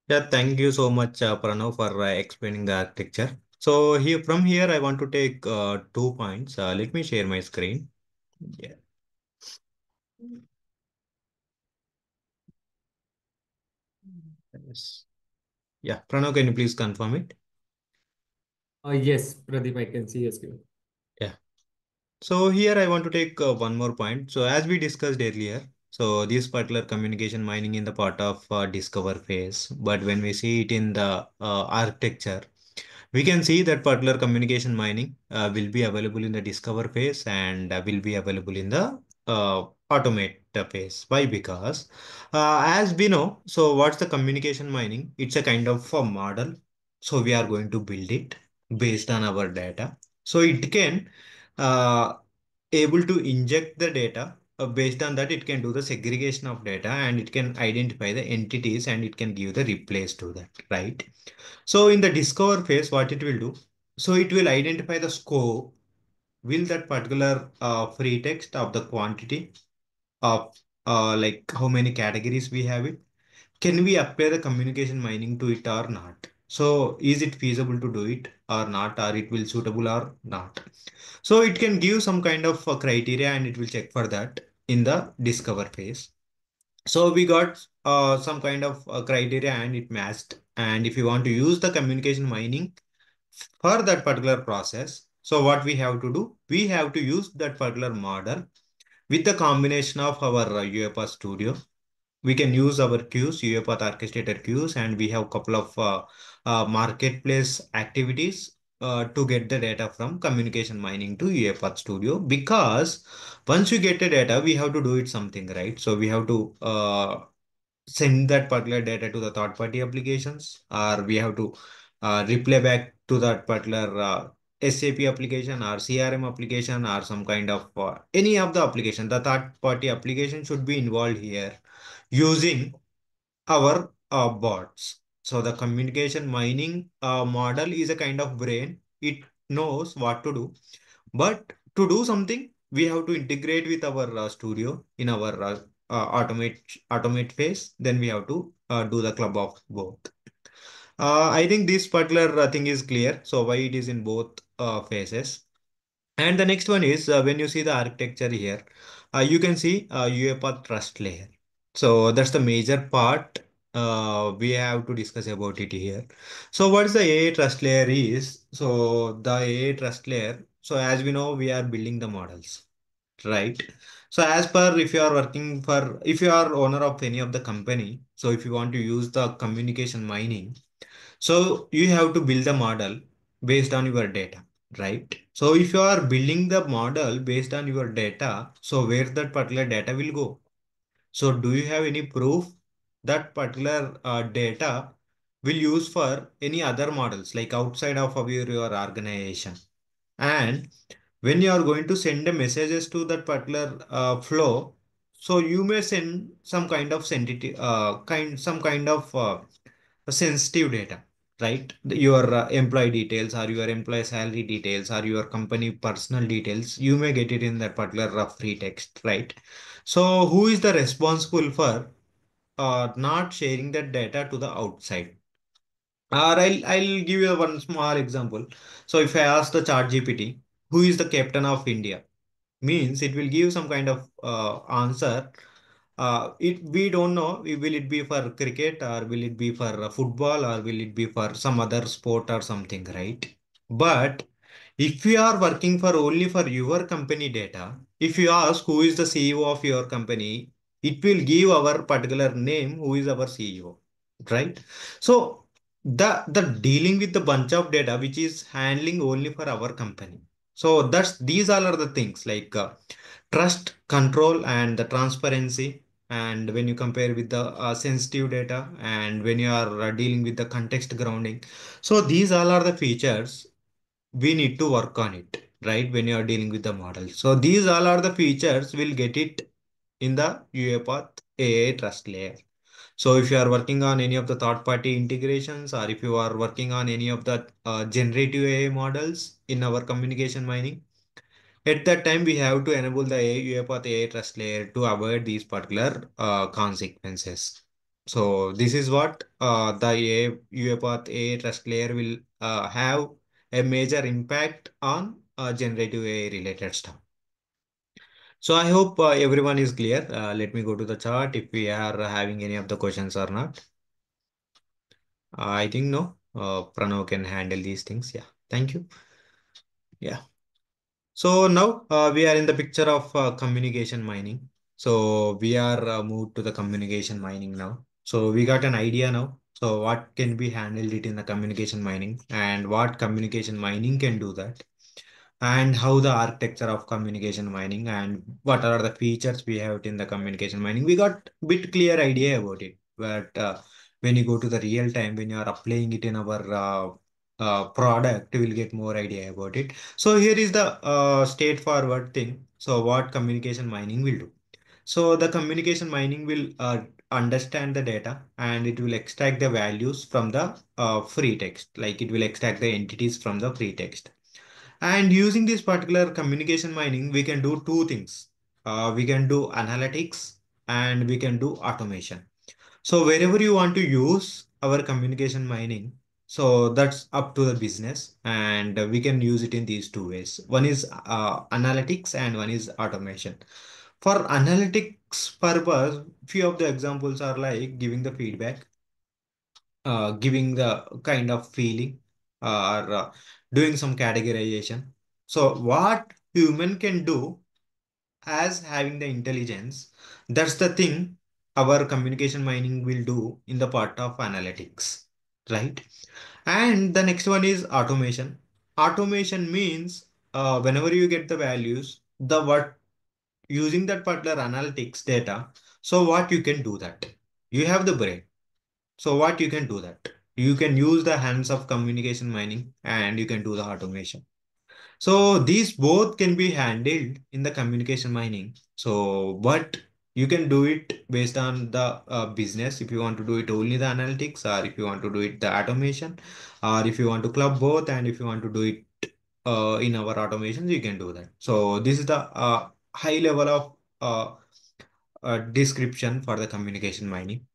Yeah, thank you so much, uh, Pranav, for uh, explaining the architecture. So here, from here, I want to take uh, two points. Uh, let me share my screen. Yeah. Yes. Yeah, Pranav, can you please confirm it? Uh, yes, Pradeep, I can see your screen. Yeah. So here I want to take uh, one more point. So as we discussed earlier, so this particular communication mining in the part of uh, discover phase, but when we see it in the uh, architecture, we can see that particular communication mining uh, will be available in the discover phase and uh, will be available in the uh, automate the phase. Why? Because uh, as we know, so what's the communication mining? It's a kind of a model. So we are going to build it based on our data. So it can uh, able to inject the data uh, based on that it can do the segregation of data and it can identify the entities and it can give the replace to that right so in the discover phase what it will do so it will identify the scope will that particular uh, free text of the quantity of uh, like how many categories we have it can we apply the communication mining to it or not? So is it feasible to do it or not or it will suitable or not? So it can give some kind of criteria and it will check for that in the discover phase. So we got uh, some kind of uh, criteria and it matched. And if you want to use the communication mining for that particular process so what we have to do we have to use that particular model with the combination of our uh, UiPath Studio we can use our queues, UiPath Orchestrator queues, and we have a couple of uh, uh, marketplace activities uh, to get the data from communication mining to UiPath Studio. Because once you get the data, we have to do it something, right? So we have to uh, send that particular data to the third party applications, or we have to uh, replay back to that particular uh, SAP application or CRM application or some kind of uh, any of the application. The third party application should be involved here using our uh, bots. So the communication mining uh, model is a kind of brain. It knows what to do. But to do something, we have to integrate with our uh, studio in our uh, uh, automate automate phase. Then we have to do the club of both. Uh, I think this particular thing is clear. So why it is in both uh, phases. And the next one is uh, when you see the architecture here, uh, you can see uh, UiPath trust layer. So that's the major part uh, we have to discuss about it here. So what is the AI trust layer is? So the AI trust layer. So as we know, we are building the models, right? So as per if you are working for, if you are owner of any of the company, so if you want to use the communication mining, so you have to build a model based on your data. right? So if you are building the model based on your data, so where that particular data will go? So do you have any proof that particular uh, data will use for any other models like outside of your, your organization? And when you are going to send the messages to that particular uh, flow, so you may send some kind of sensitive, uh, kind some kind of uh, sensitive data, right? Your uh, employee details or your employee salary details or your company personal details, you may get it in that particular rough free text, right? So who is the responsible for uh, not sharing that data to the outside? Or I'll, I'll give you one small example. So if I ask the ChatGPT, who is the captain of India? Means it will give some kind of uh, answer. Uh, it we don't know. Will it be for cricket or will it be for uh, football or will it be for some other sport or something, right? But if you are working for only for your company data, if you ask who is the CEO of your company, it will give our particular name who is our CEO, right? So the the dealing with the bunch of data which is handling only for our company. So that's these all are the things like uh, trust, control, and the transparency. And when you compare with the uh, sensitive data and when you are uh, dealing with the context grounding, so these all are the features we need to work on it, right? When you are dealing with the model. So these all are the features we'll get it in the UiPath AI trust layer. So if you are working on any of the third party integrations or if you are working on any of the uh, generative AI models in our communication mining, at that time we have to enable the AI, UiPath AI trust layer to avoid these particular uh, consequences. So this is what uh, the AI, UiPath AI trust layer will uh, have a major impact on uh, generative AI related stuff. So I hope uh, everyone is clear. Uh, let me go to the chart if we are having any of the questions or not. Uh, I think no. Uh, Pranav can handle these things. Yeah. Thank you. Yeah. So now uh, we are in the picture of uh, communication mining. So we are uh, moved to the communication mining now. So we got an idea now. So what can be handled it in the communication mining and what communication mining can do that and how the architecture of communication mining and what are the features we have in the communication mining. We got bit clear idea about it, but uh, when you go to the real time, when you are applying it in our uh, product, will get more idea about it. So here is the uh, straightforward thing. So what communication mining will do. So the communication mining will uh, understand the data and it will extract the values from the uh, free text. Like it will extract the entities from the free text. And using this particular communication mining, we can do two things. Uh, we can do analytics and we can do automation. So wherever you want to use our communication mining, so that's up to the business and we can use it in these two ways. One is uh, analytics and one is automation. For analytics purpose, few of the examples are like giving the feedback, uh, giving the kind of feeling or uh, doing some categorization. So what human can do as having the intelligence, that's the thing our communication mining will do in the part of analytics, right? And the next one is automation. Automation means uh, whenever you get the values, the what using that particular analytics data. So what you can do that? You have the brain. So what you can do that? You can use the hands of communication mining and you can do the automation. So these both can be handled in the communication mining. So, but you can do it based on the uh, business. If you want to do it only the analytics or if you want to do it the automation or if you want to club both and if you want to do it uh, in our automations you can do that. So this is the uh, high level of uh, uh, description for the communication mining.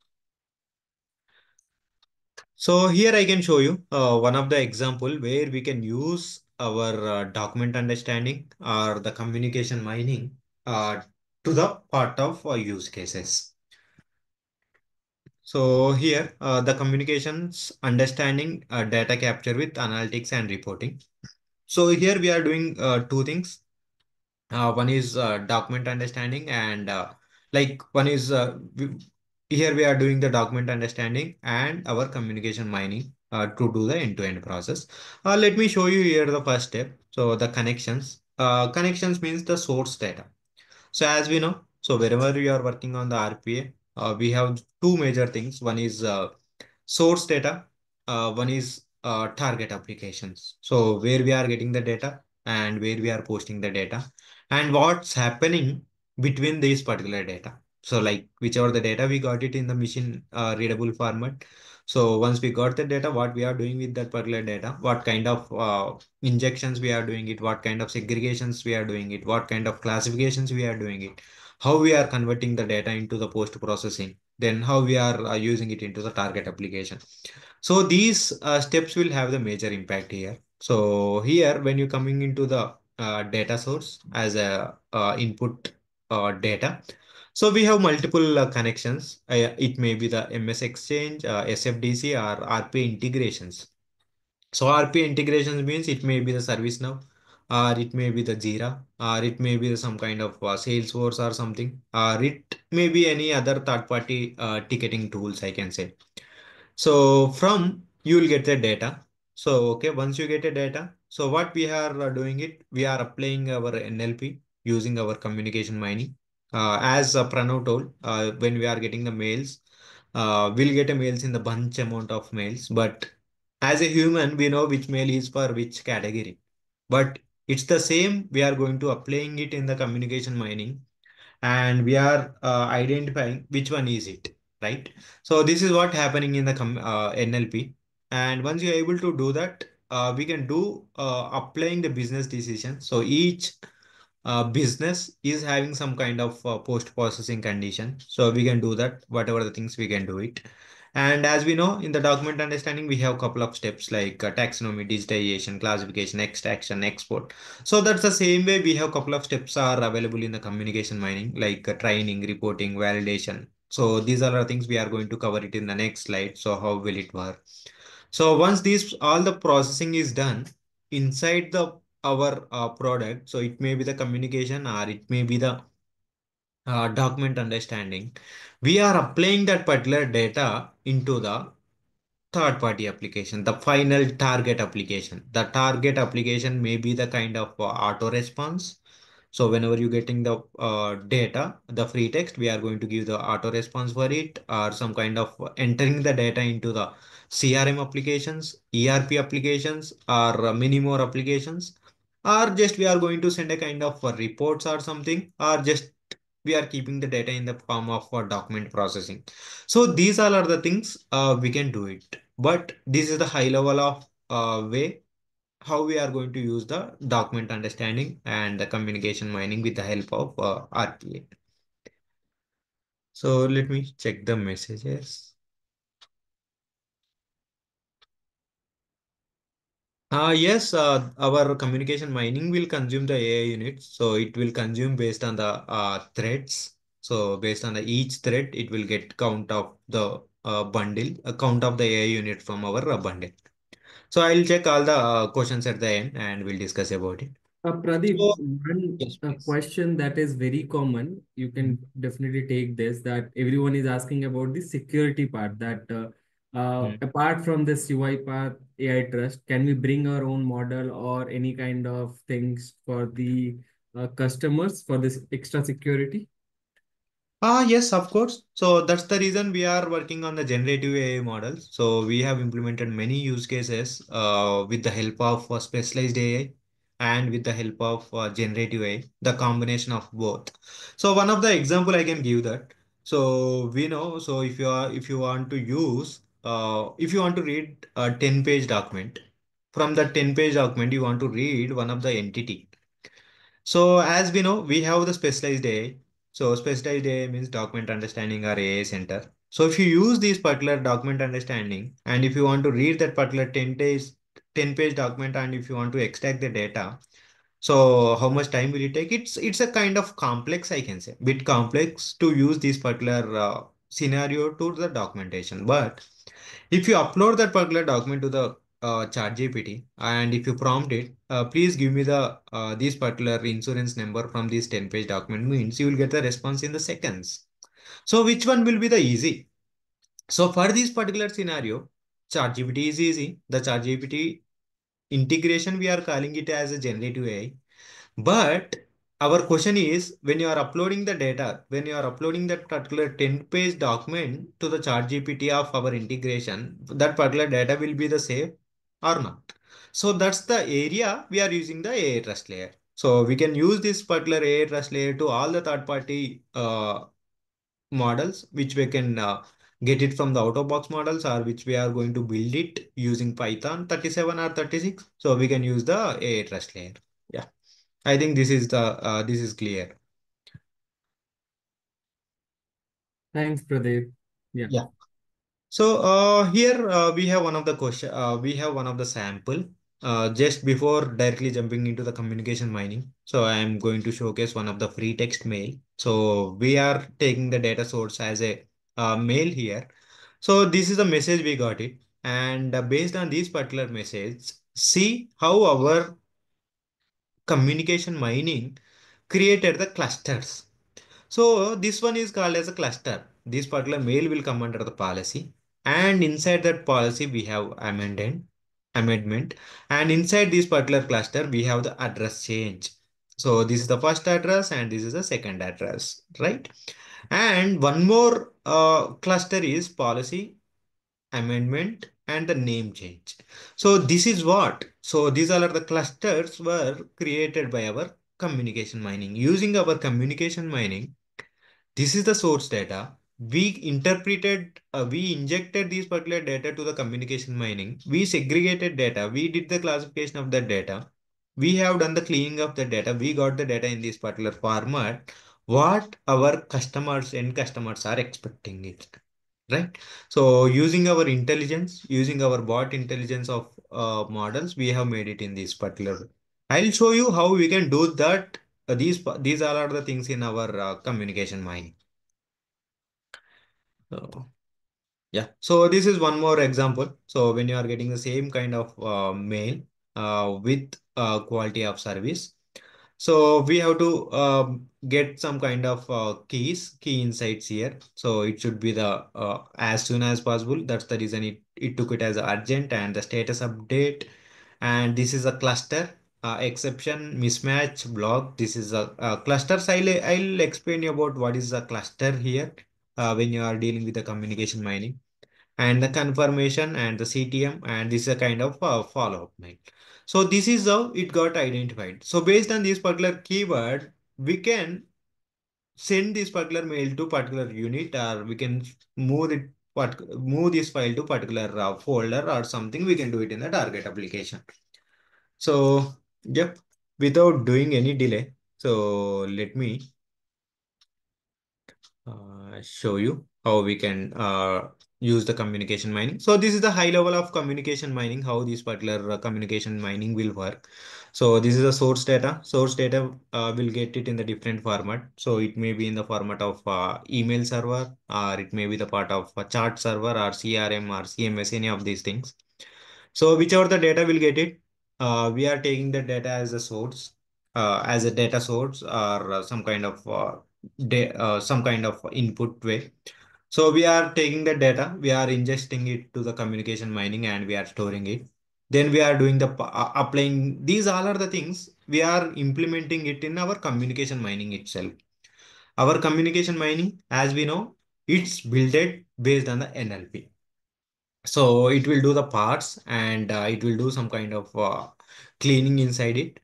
So here I can show you uh, one of the example where we can use our document understanding or the communication mining to the part of uh, use cases. So here uh, the communications understanding uh, data capture with analytics and reporting. So here we are doing uh, two things. Uh, one is uh, document understanding and like one is we, here we are doing the document understanding and our communication mining to do the end-to-end process. Uh, let me show you here the first step. So the connections. Connections means the source data. So as we know, so wherever you are working on the RPA, uh, we have two major things. One is uh, source data, uh, one is uh, target applications. So where we are getting the data and where we are posting the data and what's happening between these particular data. So like whichever the data we got it in the machine uh, readable format. So once we got the data, what we are doing with that particular data, what kind of uh, injections we are doing it, what kind of segregations we are doing it, what kind of classifications we are doing it, how we are converting the data into the post processing, then how we are uh, using it into the target application. So these uh, steps will have the major impact here. So here, when you're coming into the uh, data source as a uh, input uh, data, so we have multiple uh, connections. Uh, it may be the MS Exchange, uh, SFDC, or RPA integrations. So RPA integrations means it may be the ServiceNow, or it may be the Jira, or it may be some kind of uh, Salesforce or something, or it may be any other third-party uh, ticketing tools, I can say. So from you will get the data. So okay, once you get the data, so what we are uh, doing it, we are applying our NLP using our communication mining. Uh, as uh, Pranav told, uh, when we are getting the mails, we'll get a mails in the bunch amount of mails. But as a human, we know which mail is for which category. But it's the same. We are going to applying it in the communication mining, and we are uh, identifying which one is it right? So this is what happening in the uh, NLP. And once you're able to do that, uh, we can do applying the business decision. So each uh, business is having some kind of uh, post processing condition. So we can do that, whatever the things we can do it. And as we know, in the document understanding, we have a couple of steps like uh, taxonomy, digitization, classification, extraction, export. So that's the same way we have a couple of steps are available in the communication mining, like uh, training, reporting, validation. So these are the things we are going to cover it in the next slide. So how will it work? So once these all the processing is done inside the our uh, product, so it may be the communication or it may be the uh, document understanding, we are applying that particular data into the third party application, the final target application. The target application may be the kind of uh, auto response. So whenever you're getting the uh, data, the free text, we are going to give the auto response for it or some kind of entering the data into the CRM applications, ERP applications or uh, many more applications or just we are going to send a kind of reports or something or just we are keeping the data in the form of uh, document processing. So these all are the things uh, we can do it. But this is the high level of uh, way how we are going to use the document understanding and the communication mining with the help of uh, RPA. So let me check the messages. Uh, yes, uh, our communication mining will consume the AI units. So it will consume based on the uh, threads. So based on the each thread, it will get count of the uh, bundle, a count of the AI unit from our uh, bundle. So I'll check all the uh, questions at the end and we'll discuss about it. Uh, Pradeep, So, one yes, uh, question that is very common, you can definitely take this, that everyone is asking about the security part, that uh, uh, Mm. apart from this UiPath AI Trust, can we bring our own model or any kind of things for the uh, customers for this extra security? Ah, yes, of course. So that's the reason we are working on the generative AI models. So we have implemented many use cases uh, with the help of uh, specialized AI and with the help of uh, generative AI, the combination of both. So one of the example I can give that. So we know, so if you are if you want to use uh, if you want to read a 10 page document, from the 10 page document, you want to read one of the entity. So as we know, we have the specialized AI. So specialized AI means document understanding or AI center. So if you use this particular document understanding and if you want to read that particular 10 days, 10 page document and if you want to extract the data, so how much time will it take? It's it's a kind of complex, I can say, bit complex to use this particular uh, scenario to the documentation. But if you upload that particular document to the uh, ChatGPT and if you prompt it, uh, please give me the uh, this particular insurance number from this 10 page document means you will get the response in the seconds. So which one will be the easy? So for this particular scenario, ChatGPT is easy. The ChatGPT integration, we are calling it as a generative AI. But our question is when you are uploading the data, when you are uploading that particular 10 page document to the ChatGPT of our integration, that particular data will be the same or not. So that's the area we are using the AI trust layer. So we can use this particular AI trust layer to all the third party uh, models, which we can uh, get it from the out of box models or which we are going to build it using Python 37 or 36. So we can use the AI trust layer. I think this is the uh, this is clear. Thanks, Pradeep. Yeah. Yeah. So uh, here uh, we have one of the question. Uh, we have one of the sample. Uh, just before directly jumping into the communication mining, so I am going to showcase one of the free text mail. So we are taking the data source as a uh, mail here. So this is the message we got it, and uh, based on this particular message, see how our communication mining created the clusters. So this one is called as a cluster. This particular mail will come under the policy. And inside that policy, we have amendment, amendment. And inside this particular cluster, we have the address change. So this is the first address and this is the second address, right? And one more uh, cluster is policy, amendment, and the name change. So this is what? So these are the clusters were created by our communication mining. Using our communication mining, this is the source data. We interpreted, uh, we injected these particular data to the communication mining. We segregated data. We did the classification of that data. We have done the cleaning of the data. We got the data in this particular format. What our customers and customers are expecting it, right? So using our intelligence, using our bot intelligence of uh, models, we have made it in this particular. I'll show you how we can do that. Uh, these these are the things in our uh, communication mining. So, yeah, so this is one more example. So when you are getting the same kind of uh, mail uh, with uh, quality of service, so we have to um, get some kind of uh, keys, key insights here. So it should be the uh, as soon as possible. That's the reason it, it took it as urgent and the status update. And this is a cluster uh, exception mismatch block. This is a, a cluster. So I'll, I'll explain you about what is a cluster here uh, when you are dealing with the communication mining and the confirmation and the CTM and this is a kind of uh, follow-up mail. So this is how it got identified. So based on this particular keyword, we can send this particular mail to particular unit or we can move it move this file to particular uh, folder or something we can do it in the target application so yep without doing any delay so let me uh, show you how we can uh, use the communication mining. So this is the high level of communication mining, how this particular uh, communication mining will work. So this is the source data. Source data uh, will get it in the different format. So it may be in the format of uh, email server, or it may be the part of a chat server or CRM or CMS, any of these things. So whichever the data will get it, uh, we are taking the data as a source, uh, as a data source or uh, some kind of some kind of input way. So we are taking the data, we are ingesting it to the communication mining and we are storing it. Then we are doing the uh, applying these all are the things we are implementing it in our communication mining itself. Our communication mining, as we know, it's built based on the NLP. So it will do the parts and uh, it will do some kind of uh, cleaning inside it.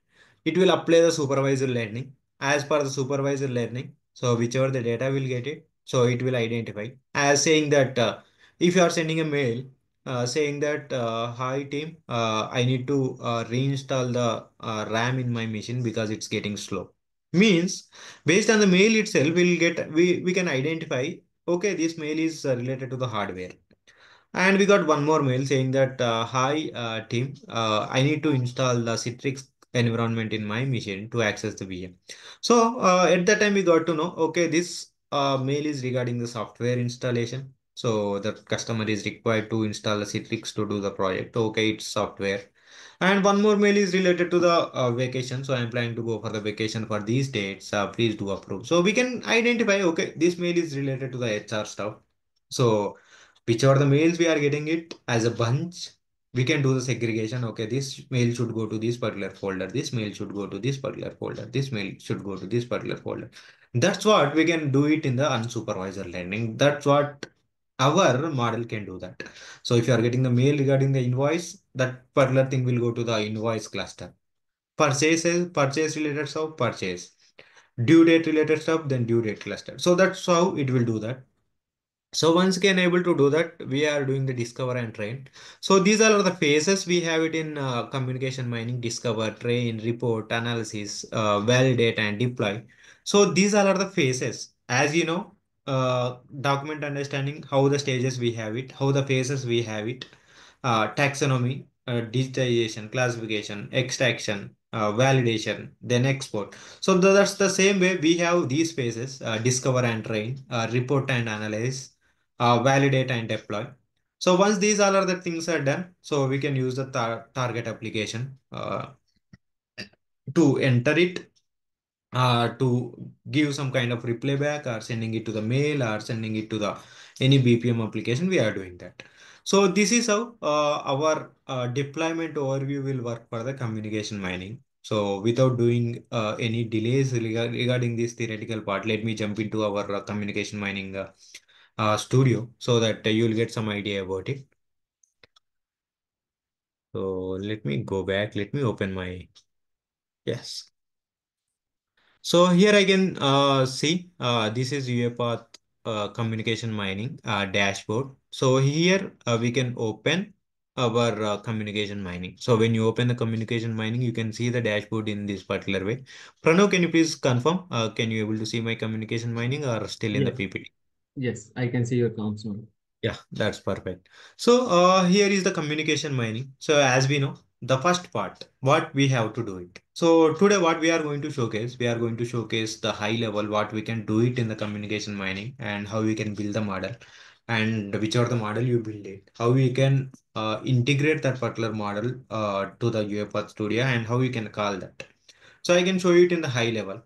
It will apply the supervisor learning as per the supervisor learning. So whichever the data will get it, so it will identify as saying that uh, if you are sending a mail uh, saying that uh, hi team, uh, I need to uh, reinstall the RAM in my machine because it's getting slow. Means based on the mail itself, we'll get we we can identify okay this mail is related to the hardware and we got one more mail saying that, hi team, I need to install the Citrix environment in my machine to access the VM. So uh, at that time we got to know, okay, this uh, mail is regarding the software installation. So the customer is required to install the Citrix to do the project. Okay, it's software. And one more mail is related to the uh, vacation. So I'm planning to go for the vacation for these dates. please do approve. So we can identify, okay, this mail is related to the HR stuff. So whichever the mails we are getting it as a bunch, we can do the segregation. Okay, this mail should go to this particular folder. This mail should go to this particular folder. This mail should go to this particular folder. That's what we can do it in the unsupervised learning. That's what our model can do that. So if you are getting the mail regarding the invoice, that particular thing will go to the invoice cluster. Purchases, purchase related stuff, purchase. Due date related stuff, then due date cluster. So that's how it will do that. So once again able to do that, we are doing the discover and train. So these are the phases we have it in uh, communication mining, discover, train, report, analysis, uh, validate and deploy. So these are the phases. As you know, uh, document understanding, how the stages we have it, how the phases we have it, uh, taxonomy, uh, digitization, classification, extraction, uh, validation, then export. So that's the same way we have these phases, uh, discover and train, uh, report and analyze, uh, validate and deploy. So once these all other things are done, so we can use the tar target application uh, to enter it, uh, to give some kind of reply back or sending it to the mail or sending it to the any BPM application, we are doing that. So this is how uh, our uh, deployment overview will work for the communication mining. So without doing uh, any delays regarding this theoretical part, let me jump into our uh, communication mining uh, uh, studio so that you'll get some idea about it. So let me go back. Let me open my, yes. So here I can uh, see uh, this is UiPath uh, communication mining uh, dashboard. So here uh, we can open our uh, communication mining. So when you open the communication mining, you can see the dashboard in this particular way. Pranav, can you please confirm? Uh, can you able to see my communication mining or still in yes. the PPT? Yes, I can see your comms now. Yeah, that's perfect. So uh, here is the communication mining. So as we know, the first part, what we have to do it. So today what we are going to showcase, we are going to showcase the high level, what we can do it in the communication mining and how we can build the model and whichever the model you build it, how we can uh, integrate that particular model uh, to the UiPath Studio and how we can call that. So I can show you it in the high level.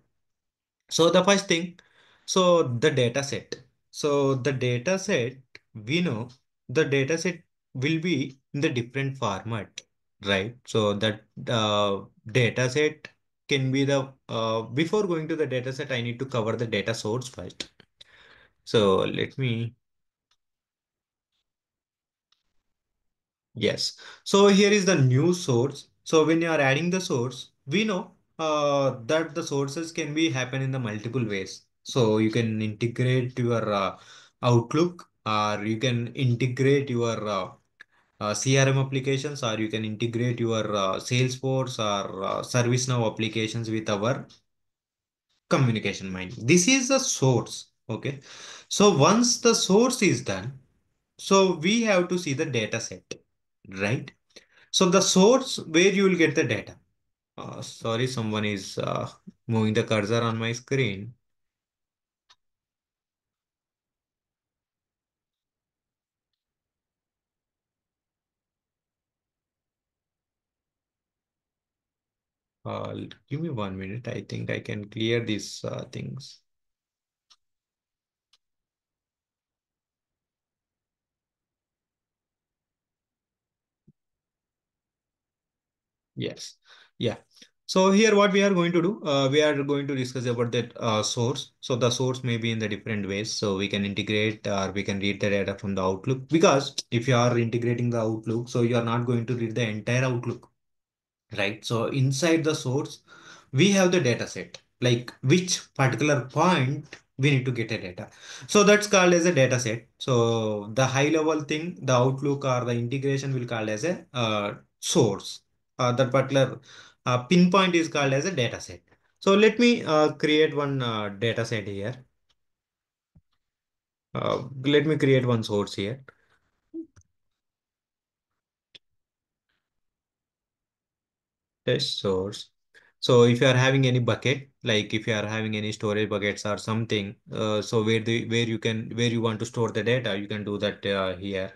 So the first thing, so the data set. So the data set, we know the data set will be in the different format, right? So that uh, data set can be the, uh, before going to the data set, I need to cover the data source first. So let me, yes. So here is the new source. So when you are adding the source, we know uh, that the sources can be happen in the multiple ways. So you can integrate your uh, Outlook or you can integrate your uh, CRM applications or you can integrate your uh, Salesforce or uh, ServiceNow applications with our communication mining. This is the source. Okay. So once the source is done, so we have to see the data set, right? So the source where you will get the data. Uh, sorry, someone is uh, moving the cursor on my screen. Uh, give me one minute. I think I can clear these uh, things. Yes. Yeah. So here what we are going to do, uh, we are going to discuss about that uh, source. So the source may be in the different ways. So we can integrate or we can read the data from the Outlook because if you are integrating the Outlook, so you are not going to read the entire Outlook, right? So inside the source, we have the data set, like which particular point we need to get a data. So that's called as a data set. So the high level thing, the Outlook or the integration will call as a uh, source. Uh, that particular uh, pinpoint is called as a data set. So let me uh, create one uh, data set here. Uh, let me create one source here. Test source. So if you are having any bucket, like if you are having any storage buckets or something, uh, so where the where you can where you want to store the data, you can do that uh, here.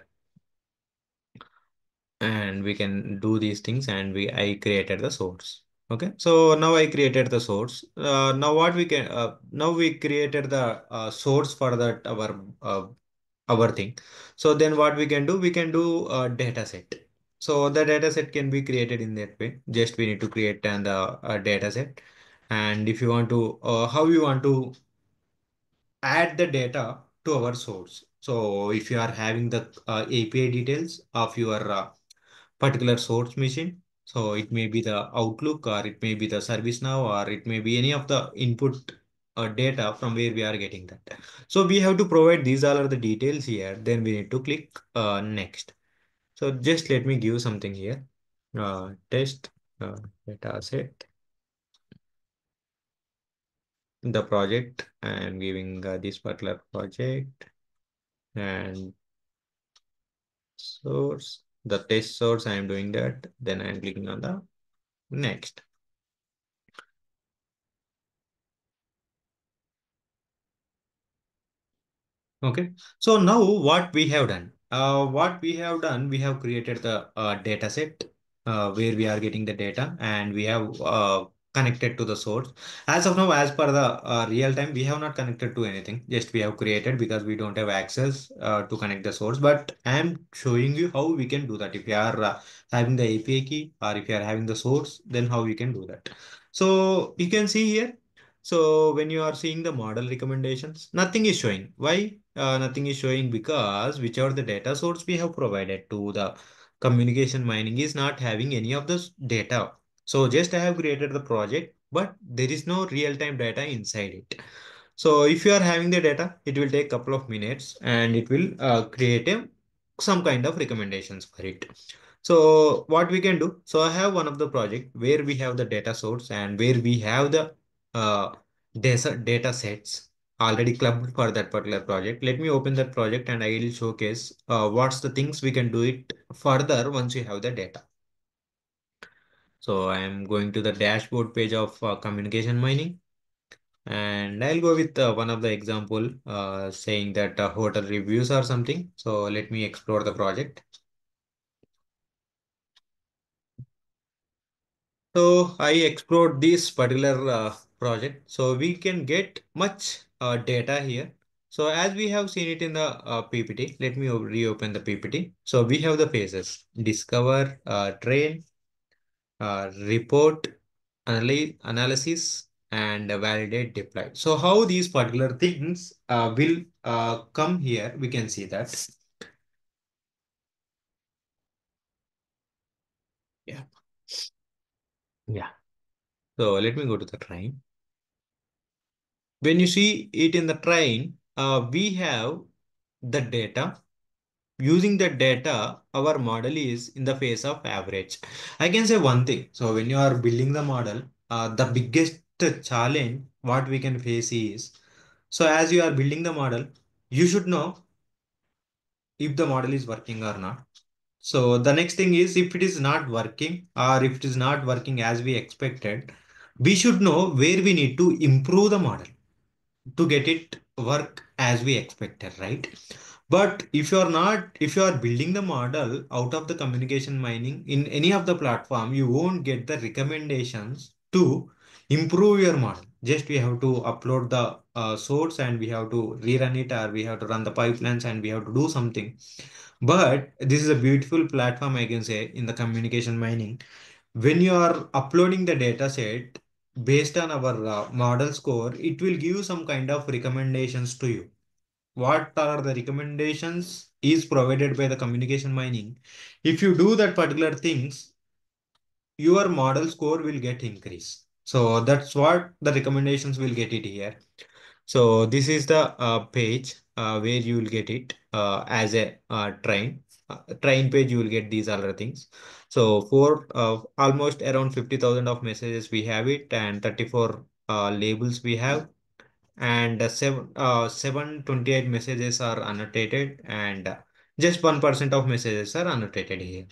And we can do these things and we I created the source. Okay, so now I created the source. Uh, now what we can uh, now we created the uh, source for that our uh, our thing. So then what we can do, we can do a data set. So the data set can be created in that way. Just we need to create an uh, a data set. And if you want to, uh, how you want to add the data to our source. So if you are having the uh, API details of your uh, particular source machine, so it may be the Outlook or it may be the ServiceNow or it may be any of the input uh, data from where we are getting that. So we have to provide these all are the details here. Then we need to click uh, next. So just let me give something here. Uh, test uh, data set the project. I am giving uh, this particular project and source, the test source. I am doing that. Then I am clicking on the next. Okay, so now what we have done, uh, what we have done, we have created the uh, data set uh, where we are getting the data and we have uh, connected to the source. As of now, as per the uh, real time, we have not connected to anything. Just we have created because we don't have access uh, to connect the source. But I am showing you how we can do that. If you are uh, having the API key or if you are having the source, then how we can do that. So you can see here. So when you are seeing the model recommendations, nothing is showing. Why? Uh, nothing is showing because whichever the data source we have provided to the communication mining is not having any of this data. So just I have created the project, but there is no real-time data inside it. So if you are having the data, it will take a couple of minutes and it will uh, create a, some kind of recommendations for it. So what we can do, so I have one of the project where we have the data source and where we have the uh, data, data sets already clubbed for that particular project. Let me open that project and I will showcase uh, what's the things we can do it further once you have the data. So I am going to the dashboard page of uh, communication mining and I'll go with uh, one of the example uh, saying that uh, hotel reviews or something. So let me explore the project. So I explored this particular uh, project. So we can get much uh, data here. So as we have seen it in the uh, PPT, let me reopen the PPT. So we have the phases, discover, uh, train, uh, report, analyze, analysis, and validate, deploy. So how these particular things uh, will uh, come here, we can see that. Yeah. Yeah. So let me go to the train. When you see it in the train, uh, we have the data. Using the data, our model is in the face of average. I can say one thing. So when you are building the model, uh, the biggest challenge what we can face is, so as you are building the model, you should know if the model is working or not. So the next thing is if it is not working or if it is not working as we expected, we should know where we need to improve the model to get it work as we expected, right? But if you are not, if you are building the model out of the communication mining in any of the platform, you won't get the recommendations to improve your model. Just we have to upload the uh, source and we have to rerun it or we have to run the pipelines and we have to do something. But this is a beautiful platform, I can say, in the communication mining. When you are uploading the data set, based on our uh, model score, it will give you some kind of recommendations to you. What are the recommendations is provided by the communication mining. If you do that particular things, your model score will get increase. So that's what the recommendations will get it here. So this is the uh, page uh, where you will get it uh, as a uh, train. Uh, train page, you will get these other things. So for uh, almost around 50,000 of messages we have it and 34 uh, labels we have and uh, seven, uh, 728 messages are annotated and just 1% of messages are annotated here.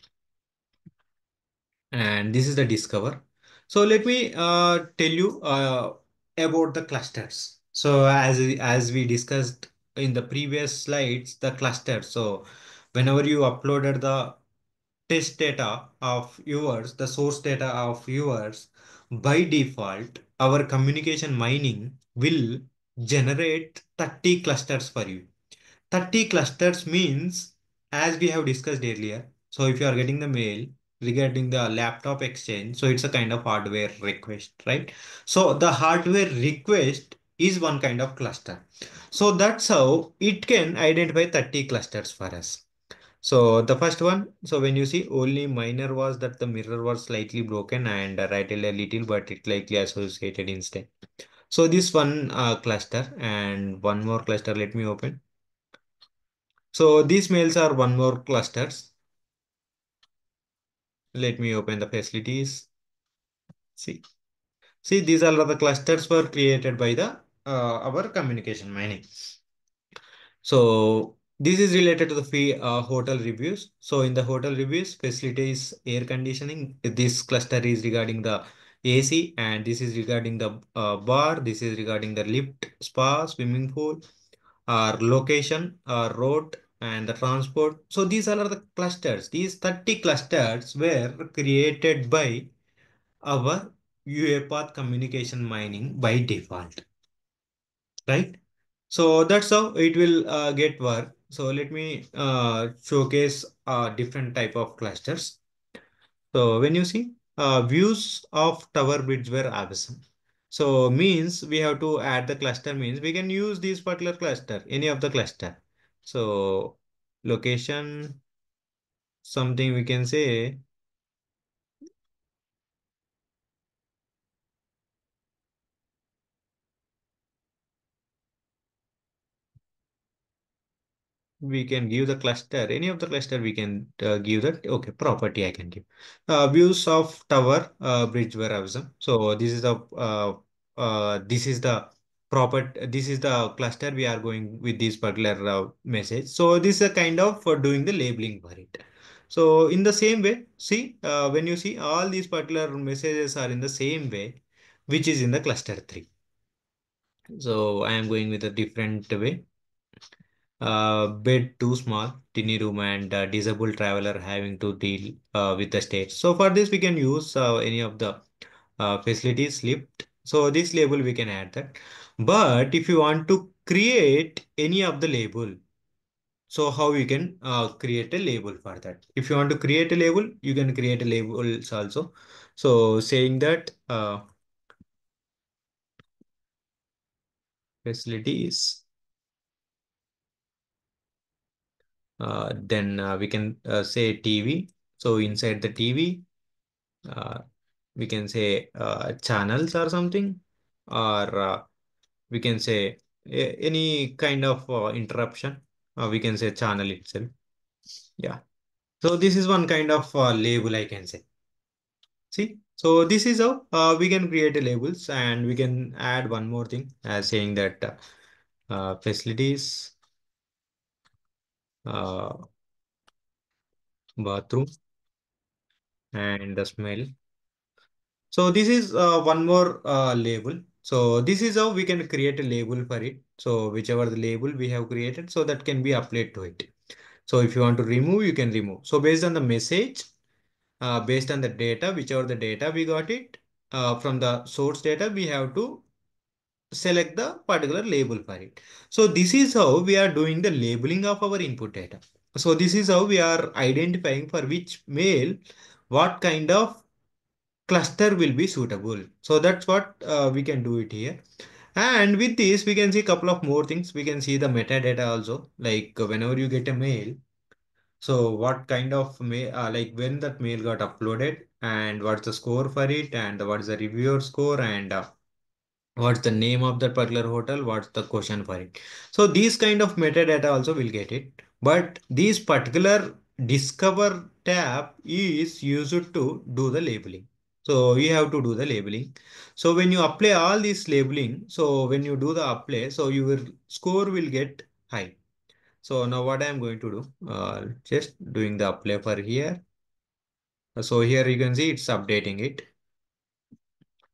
And this is the discover. So let me uh, tell you uh, about the clusters. So as, as we discussed in the previous slides, the cluster. So whenever you uploaded the test data of yours, the source data of yours, by default, our communication mining will generate 30 clusters for you. 30 clusters means, as we have discussed earlier, so if you are getting the mail regarding the laptop exchange, so it's a kind of hardware request, right? So the hardware request is one kind of cluster. So that's how it can identify 30 clusters for us. So the first one, so when you see only minor was that the mirror was slightly broken and right a little, but it likely associated instead. So this one uh, cluster and one more cluster, let me open. So these mails are one more clusters. Let me open the facilities. See, see these are the clusters were created by the uh, our communication mining. So this is related to the fee uh, hotel reviews. So in the hotel reviews, facilities air conditioning. This cluster is regarding the AC, and this is regarding the uh, bar. This is regarding the lift, spa, swimming pool, our location, our road, and the transport. So these are the clusters. These 30 clusters were created by our UiPath communication mining by default, right? So that's how it will uh, get work. So let me uh, showcase uh, different type of clusters. So when you see uh, views of tower bridge were awesome. So means we have to add the cluster means we can use this particular cluster, any of the cluster. So location, something we can say we can give the cluster any of the cluster we can uh, give that okay property i can give. Uh, views of tower uh, bridge were so this is the uh, uh, this is the proper this is the cluster we are going with this particular uh, message. So this is a kind of for doing the labeling for it. So in the same way see when you see all these particular messages are in the same way which is in the cluster 3 so i am going with a different way uh, bed too small, tiny room, and uh, disabled traveler having to deal uh, with the state. So for this, we can use uh, any of the uh, facilities lift. So this label we can add that. But if you want to create any of the label, so how you can uh, create a label for that? If you want to create a label, you can create a labels also. So saying that facilities. Uh, then uh, we can uh, say TV. So inside the TV, uh, we can say uh, channels or something, or uh, we can say any kind of uh, interruption. Uh, we can say channel itself. Yeah. So this is one kind of uh, label I can say. See, so this is how uh, we can create a labels and we can add one more thing as saying that uh, uh, facilities, uh, bathroom, and the smell. So this is uh, one more uh, label. So this is how we can create a label for it. So whichever the label we have created, so that can be applied to it. So if you want to remove, you can remove. So based on the message, uh, based on the data, whichever the data we got it, uh, from the source data, we have to select the particular label for it. So this is how we are doing the labeling of our input data. So this is how we are identifying for which mail, what kind of cluster will be suitable. So that's what uh, we can do it here. And with this, we can see a couple of more things. We can see the metadata also, like whenever you get a mail. So what kind of mail, uh, like when that mail got uploaded and what's the score for it and what's the reviewer score and uh, what's the name of that particular hotel, what's the question for it. So these kind of metadata also will get it. But this particular discover tab is used to do the labeling. So you have to do the labeling. So when you apply all this labeling, so when you do the apply, so your score will get high. So now what I am going to do, uh, just doing the apply for here. So here you can see it's updating it.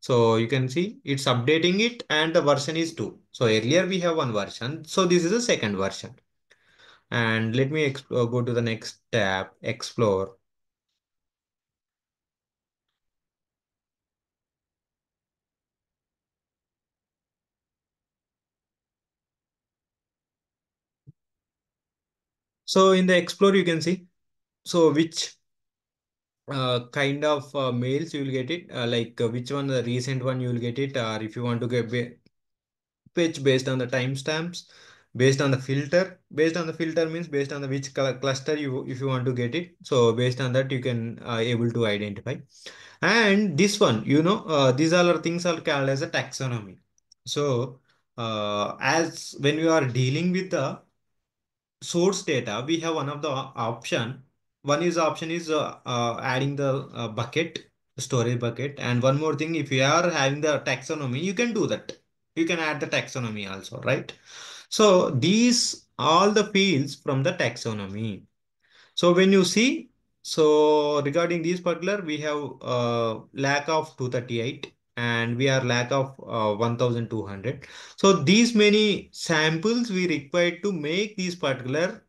So you can see it's updating it and the version is 2. So earlier we have one version. So this is the second version. And let me explore, uh, go to the next tab, explore. So in the explore, you can see, so which uh, kind of uh, mails you will get it, uh, like uh, which one the recent one you will get it, or if you want to get pitch based on the timestamps, based on the filter. Based on the filter means based on the which cl cluster you if you want to get it. So based on that you can uh, able to identify. And this one, you know, uh, these all are things are called as a taxonomy. So uh, as when we are dealing with the source data, we have one of the option. One is option is uh, uh, adding the uh, bucket, storage bucket. And one more thing, if you are having the taxonomy, you can do that. You can add the taxonomy also, right? So these all the fields from the taxonomy. So when you see, so regarding these particular, we have uh, lack of 238 and we are lack of uh, 1200. So these many samples we required to make these particular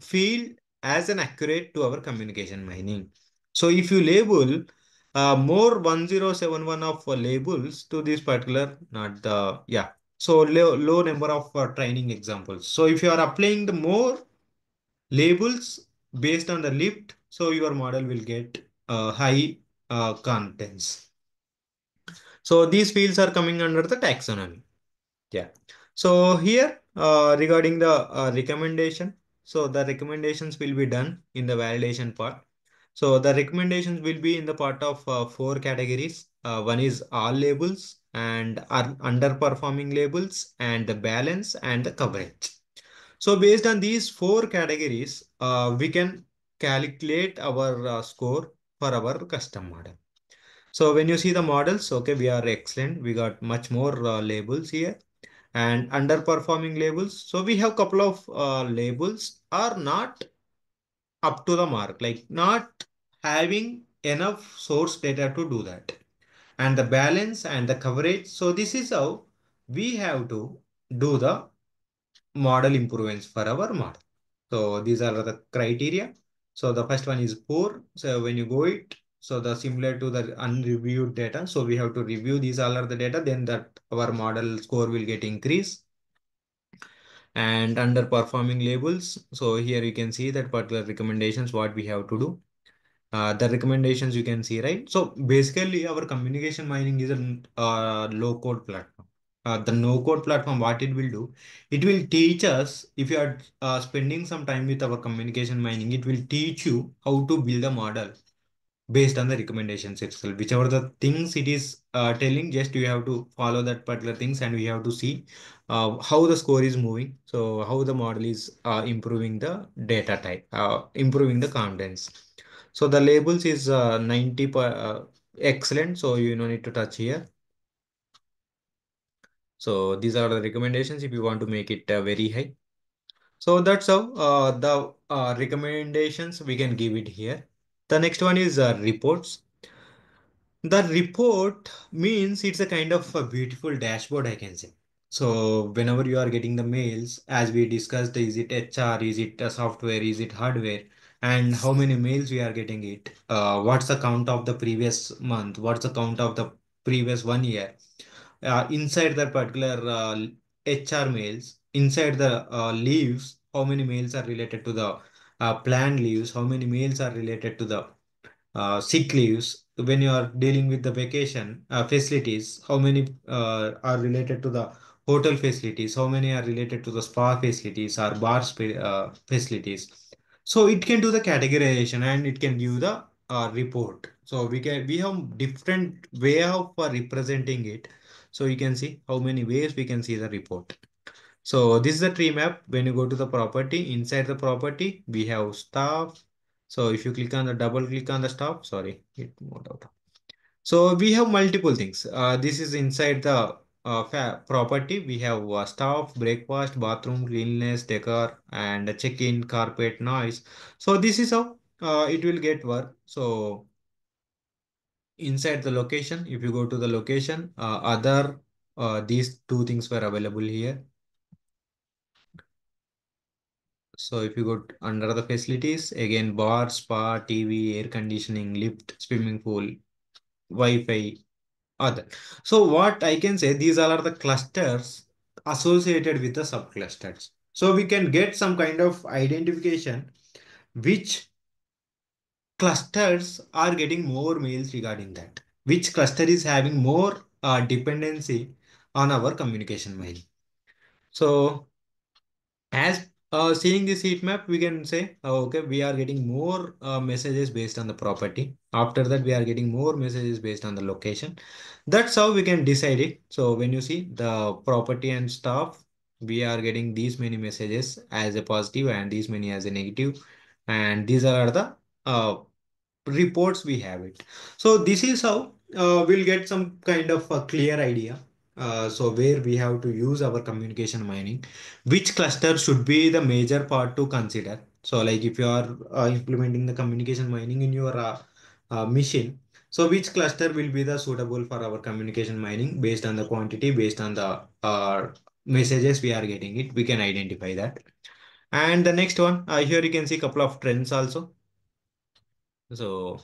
field as an accurate to our communication mining. So if you label uh, more 1071 of uh, labels to this particular, not the, yeah. So low, low number of uh, training examples. So if you are applying the more labels based on the lift, so your model will get uh, high uh, contents. So these fields are coming under the taxonomy. Yeah. So here uh, regarding the recommendation, so the recommendations will be done in the validation part. So the recommendations will be in the part of uh, four categories. Uh, one is all labels and underperforming labels and the balance and the coverage. So based on these four categories, uh, we can calculate our uh, score for our custom model. So when you see the models, okay, we are excellent. We got much more uh, labels here and underperforming labels. So we have a couple of uh, labels are not up to the mark, like not having enough source data to do that. And the balance and the coverage. So this is how we have to do the model improvements for our model. So these are the criteria. So the first one is poor. So when you go it, so the similar to the unreviewed data. So we have to review these all the data, then that our model score will get increased. And underperforming labels. So here you can see that particular recommendations, what we have to do. Uh, the recommendations you can see, right? So basically our communication mining is a uh, low code platform. Uh, the no code platform, what it will do, it will teach us if you are uh, spending some time with our communication mining, it will teach you how to build a model based on the recommendations itself. Whichever the things it is uh, telling, just you have to follow that particular things and we have to see uh, how the score is moving. So how the model is uh, improving the data type, uh, improving the contents. So the labels is uh, 90 per, uh, excellent. So you don't need to touch here. So these are the recommendations if you want to make it uh, very high. So that's how uh, the uh, recommendations we can give it here. The next one is uh, reports. The report means it's a kind of a beautiful dashboard, I can say. So whenever you are getting the mails, as we discussed, is it HR, is it software, is it hardware, and how many mails we are getting it? Uh, what's the count of the previous month? What's the count of the previous one year? Uh, inside that particular uh, HR mails, inside the uh, leaves, how many mails are related to the uh, planned leaves? How many meals are related to the uh, sick leaves? When you are dealing with the vacation uh, facilities how many uh, are related to the hotel facilities? How many are related to the spa facilities or bar uh, facilities? So it can do the categorization and it can give the uh, report. So we can we have different way of uh, representing it. So you can see how many ways we can see the report so this is the tree map. When you go to the property, inside the property, we have staff. So if you click on the double click on the staff, sorry, it moved out. So we have multiple things. Uh, this is inside the uh, property. We have uh, staff, breakfast, bathroom, cleanliness, decor, and check-in, carpet, noise. So this is how uh, it will get work. So inside the location, if you go to the location, uh, other uh, these two things were available here. So if you go under the facilities, again, bar, spa, TV, air conditioning, lift, swimming pool, Wi-Fi, other. So what I can say, these all are the clusters associated with the subclusters. So we can get some kind of identification which clusters are getting more mails regarding that, which cluster is having more uh, dependency on our communication mail. So as uh, seeing this heat map, we can say, oh, okay, we are getting more uh, messages based on the property. After that, we are getting more messages based on the location. That's how we can decide it. So when you see the property and stuff, we are getting these many messages as a positive and these many as a negative. And these are the uh, reports we have it. So this is how uh, we'll get some kind of a clear idea. Uh, so where we have to use our communication mining, which cluster should be the major part to consider. So like if you are uh, implementing the communication mining in your uh, uh, machine, so which cluster will be the suitable for our communication mining based on the quantity, based on the uh, messages we are getting it, we can identify that. And the next one, uh, here you can see a couple of trends also. So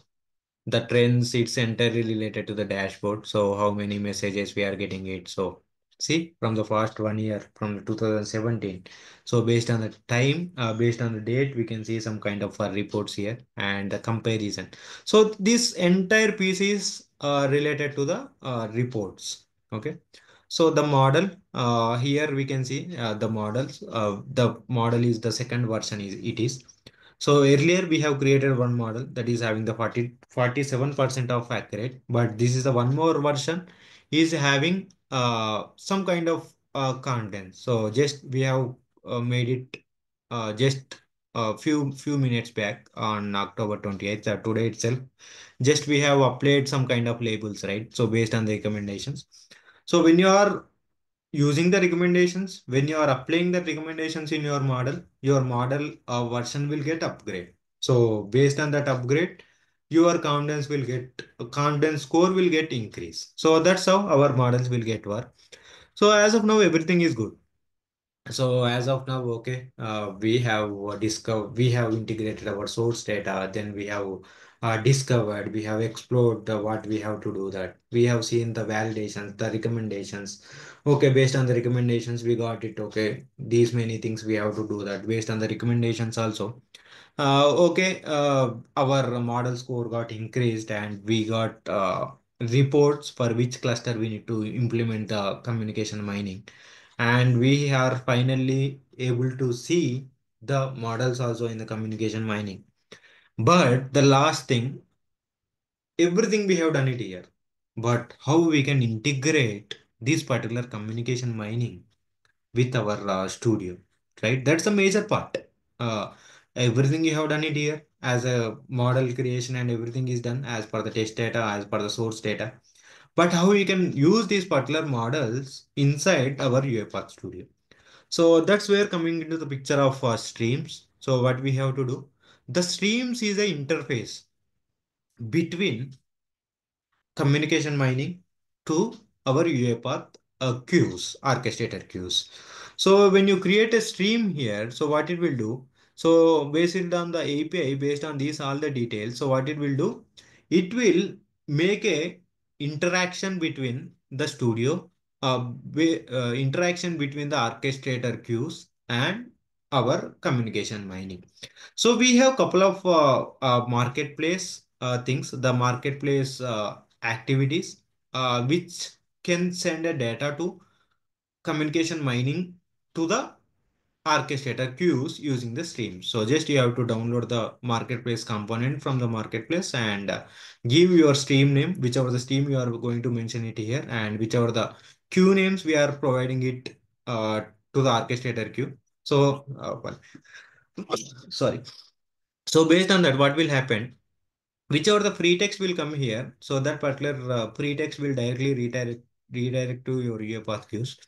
the trends it's entirely related to the dashboard. So how many messages we are getting it. So see from the first one year from 2017 so based on the time uh, based on the date we can see some kind of uh, reports here and the comparison. So this entire piece is uh, related to the uh, reports. Okay. So the model uh, here we can see uh, the models uh, the model is the second version is it is so earlier we have created one model that is having the 40, 47% of accurate, but this is the one more version is having uh, some kind of uh, content. So just we have uh, made it uh, just a few few minutes back on October 28th, uh, today itself. Just we have applied some kind of labels, right? So based on the recommendations. So when you are using the recommendations when you are applying the recommendations in your model your model uh, version will get upgrade so based on that upgrade your confidence will get confidence score will get increase so that's how our models will get work. So as of now everything is good. So as of now okay uh, we have discovered we have integrated our source data then we have uh, discovered we have explored uh, what we have to do that. We have seen the validations the recommendations okay based on the recommendations we got it. Okay these many things we have to do that based on the recommendations also. Uh, okay uh, our model score got increased and we got uh, reports for which cluster we need to implement the communication mining. And we are finally able to see the models also in the communication mining. But the last thing everything we have done it here. But how we can integrate this particular communication mining with our uh, studio right that's a major part uh, everything you have done it here as a model creation and everything is done as per the test data as per the source data but how we can use these particular models inside our UiPath Studio. So that's where coming into the picture of uh, streams. So what we have to do, the streams is a interface between communication mining to our UiPath uh, queues, orchestrator queues. So when you create a stream here, so what it will do, so based on the API, based on these all the details, so what it will do, it will make a interaction between the studio, uh, uh, interaction between the orchestrator queues and our communication mining. So we have a couple of uh, uh, marketplace uh, things, the marketplace uh, activities, uh, which can send a data to communication mining to the orchestrator queues using the stream. So just you have to download the marketplace component from the marketplace and uh, give your stream name, whichever the stream you are going to mention it here and whichever the queue names we are providing it uh, to the orchestrator queue. So, uh, sorry. So based on that, what will happen? Whichever the free text will come here, so that particular uh, free text will directly redirect redirect to your UiPath queues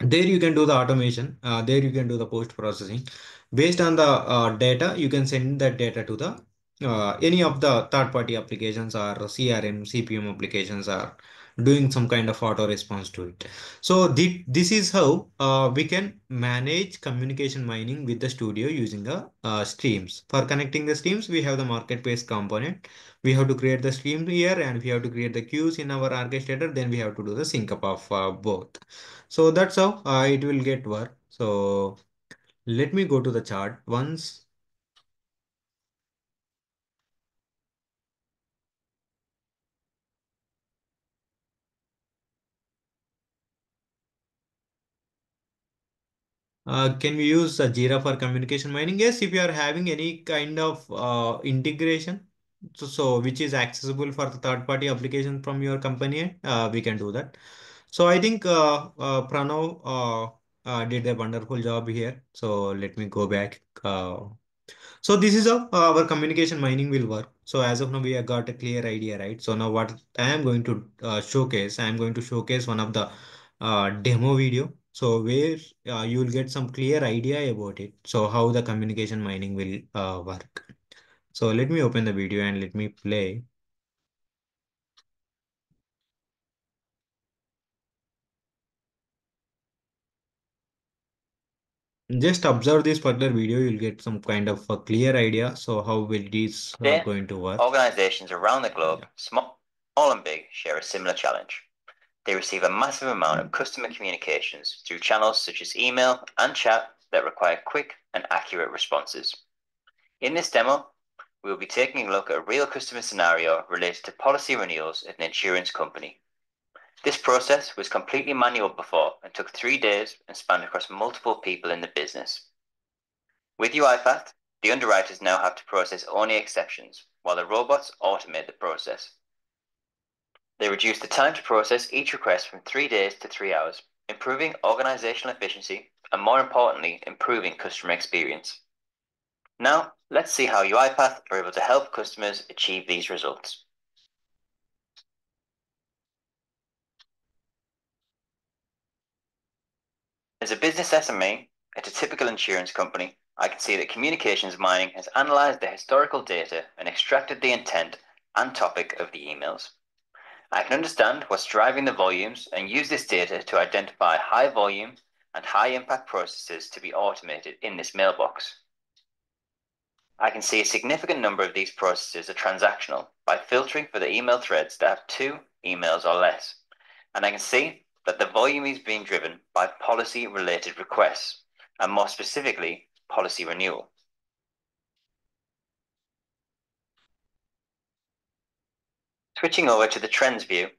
there you can do the automation. Uh, there you can do the post processing. Based on the uh, data you can send that data to the uh, any of the third party applications or crm cpm applications are doing some kind of auto response to it. So the, this is how uh, we can manage communication mining with the studio using the uh, streams. For connecting the streams we have the marketplace component. We have to create the stream here and we have to create the queues in our orchestrator. Then we have to do the sync up of uh, both. So that's how uh, it will get work. So Let me go to the chart. Once. Uh, can we use uh, Jira for communication mining? Yes, if you are having any kind of uh, integration, so, so which is accessible for the third party application from your company, uh, we can do that. So I think uh, uh, Pranav uh, uh, did a wonderful job here. So let me go back. Uh, so this is how uh, our communication mining will work. So as of now, we have got a clear idea, right? So now what I am going to uh, showcase, I am going to showcase one of the uh, demo video. So where uh, you will get some clear idea about it. So how the communication mining will uh, work. So let me open the video and let me play. Just observe this particular video, you'll get some kind of a clear idea. So how will this uh, going to work? Organizations around the globe, small, small and big, share a similar challenge. They receive a massive amount of customer communications through channels such as email and chat that require quick and accurate responses. In this demo, we will be taking a look at a real customer scenario related to policy renewals at an insurance company. This process was completely manual before and took three days and spanned across multiple people in the business. With UiPath, the underwriters now have to process only exceptions, while the robots automate the process. They reduce the time to process each request from three days to three hours, improving organizational efficiency and, more importantly, improving customer experience. Now, let's see how UiPath are able to help customers achieve these results. As a business SME at a typical insurance company, I can see that communications mining has analyzed the historical data and extracted the intent and topic of the emails. I can understand what's driving the volumes and use this data to identify high volume and high impact processes to be automated in this mailbox. I can see a significant number of these processes are transactional by filtering for the email threads that have two emails or less. And I can see that the volume is being driven by policy related requests, and more specifically, policy renewal. Switching over to the trends view,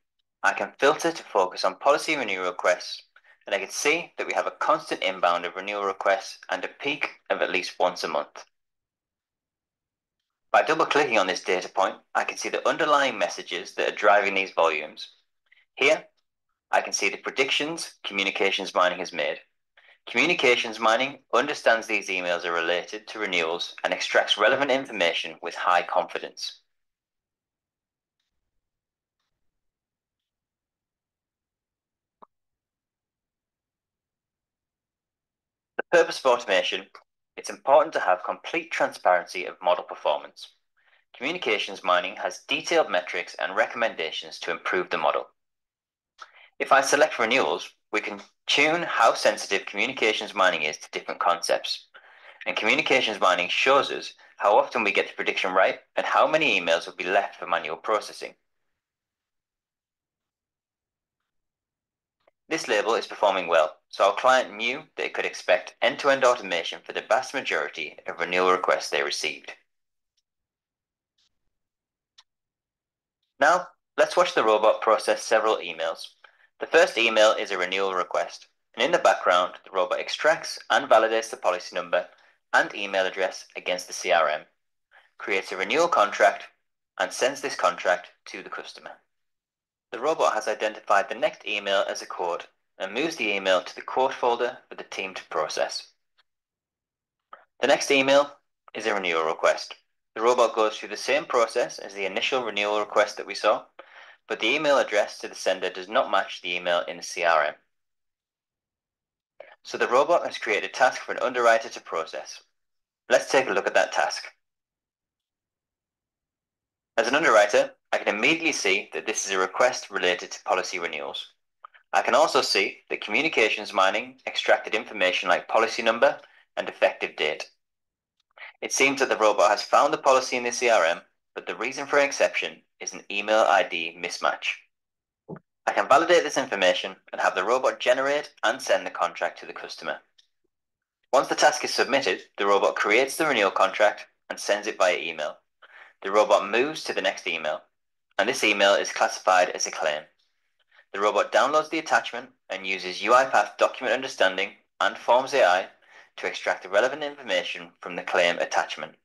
I can filter to focus on policy renewal requests, and I can see that we have a constant inbound of renewal requests and a peak of at least once a month. By double clicking on this data point, I can see the underlying messages that are driving these volumes. Here, I can see the predictions communications mining has made. Communications mining understands these emails are related to renewals and extracts relevant information with high confidence. Purpose of automation, it's important to have complete transparency of model performance. Communications mining has detailed metrics and recommendations to improve the model. If I select renewals, we can tune how sensitive communications mining is to different concepts. And communications mining shows us how often we get the prediction right and how many emails will be left for manual processing. This label is performing well, so our client knew they could expect end-to-end -end automation for the vast majority of renewal requests they received. Now, let's watch the robot process several emails the first email is a renewal request, and in the background, the robot extracts and validates the policy number and email address against the CRM, creates a renewal contract, and sends this contract to the customer. The robot has identified the next email as a quote and moves the email to the quote folder for the team to process. The next email is a renewal request. The robot goes through the same process as the initial renewal request that we saw but the email address to the sender does not match the email in the CRM. So the robot has created a task for an underwriter to process. Let's take a look at that task. As an underwriter, I can immediately see that this is a request related to policy renewals. I can also see that communications mining extracted information like policy number and effective date. It seems that the robot has found the policy in the CRM, but the reason for an exception is an email ID mismatch. I can validate this information and have the robot generate and send the contract to the customer. Once the task is submitted, the robot creates the renewal contract and sends it via email. The robot moves to the next email, and this email is classified as a claim. The robot downloads the attachment and uses UiPath Document Understanding and Forms AI to extract the relevant information from the claim attachment.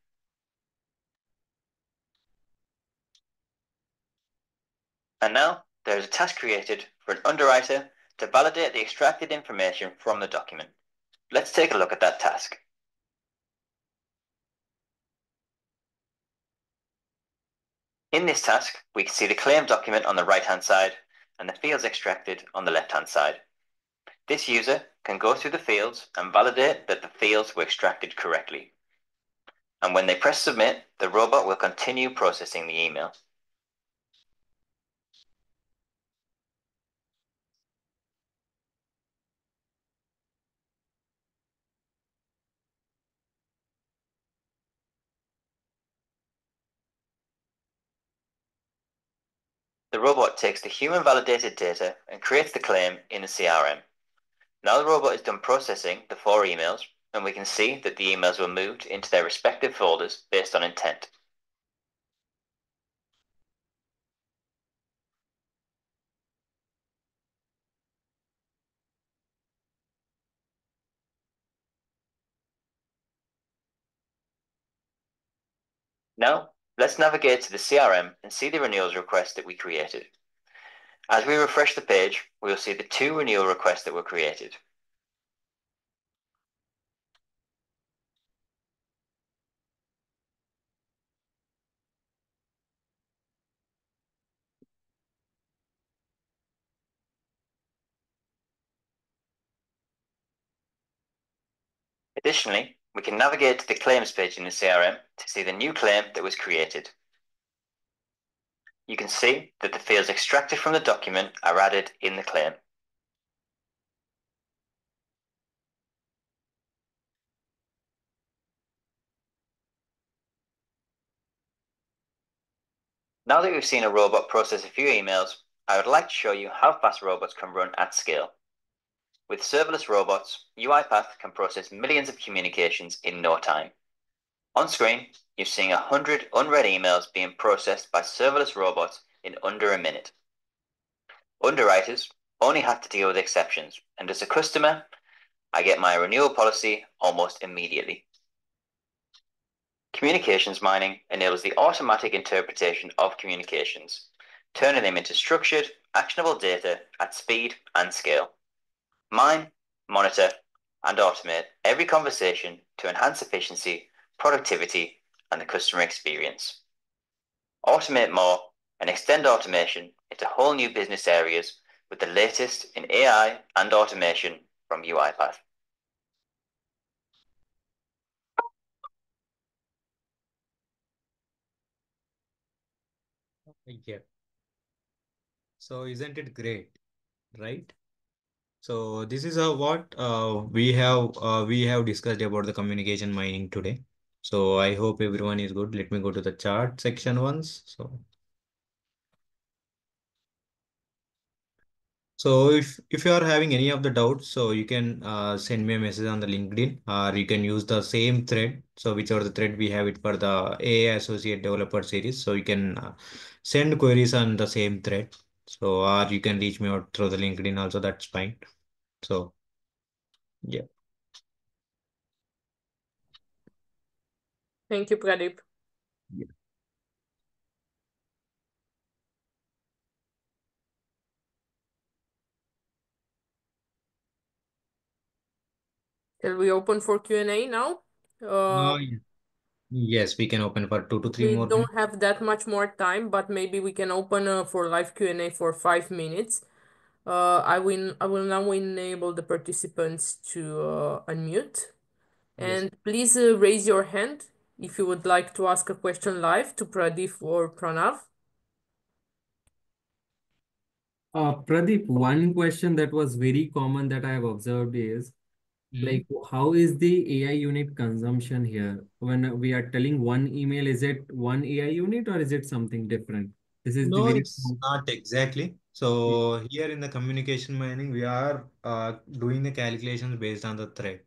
And now there is a task created for an underwriter to validate the extracted information from the document. Let's take a look at that task. In this task, we can see the claim document on the right-hand side and the fields extracted on the left-hand side. This user can go through the fields and validate that the fields were extracted correctly. And when they press submit, the robot will continue processing the email. The robot takes the human validated data and creates the claim in the CRM. Now the robot is done processing the four emails, and we can see that the emails were moved into their respective folders based on intent. Now, let's navigate to the CRM and see the renewals request that we created. As we refresh the page, we will see the two renewal requests that were created. Additionally, we can navigate to the claims page in the CRM to see the new claim that was created. You can see that the fields extracted from the document are added in the claim. Now that we've seen a robot process a few emails, I would like to show you how fast robots can run at scale. With serverless robots, UiPath can process millions of communications in no time. On screen, you're seeing 100 unread emails being processed by serverless robots in under a minute. Underwriters only have to deal with exceptions, and as a customer, I get my renewal policy almost immediately. Communications mining enables the automatic interpretation of communications, turning them into structured, actionable data at speed and scale mine, monitor, and automate every conversation to enhance efficiency, productivity, and the customer experience. Automate more and extend automation into whole new business areas with the latest in AI and automation from UiPath. Yeah. So isn't it great, right? So this is uh, what uh, we have uh, we have discussed about the communication mining today. So I hope everyone is good. Let me go to the chart section once. So so if if you are having any of the doubts, so you can uh, send me a message on the LinkedIn, or you can use the same thread. So whichever the thread we have it for the AI Associate Developer Series. So you can uh, send queries on the same thread. So, or you can reach me out through the LinkedIn also, that's fine. So, yeah. Thank you, Pradeep. Yeah. Shall we open for Q&A now? Uh, Uh, yes, we can open for two to three we more We don't minutes. have that much more time, but maybe we can open uh, for live Q&A for five minutes. Uh, I will I will now enable the participants to uh, unmute. Yes. And please uh, raise your hand if you would like to ask a question live to Pradeep or Pranav. Uh, Pradeep, one question that was very common that I have observed is. Like how is the AI unit consumption here? When we are telling one email, is it one AI unit or is it something different? This is No, very it's not exactly. So here in the communication mining, we are uh, doing the calculations based on the thread.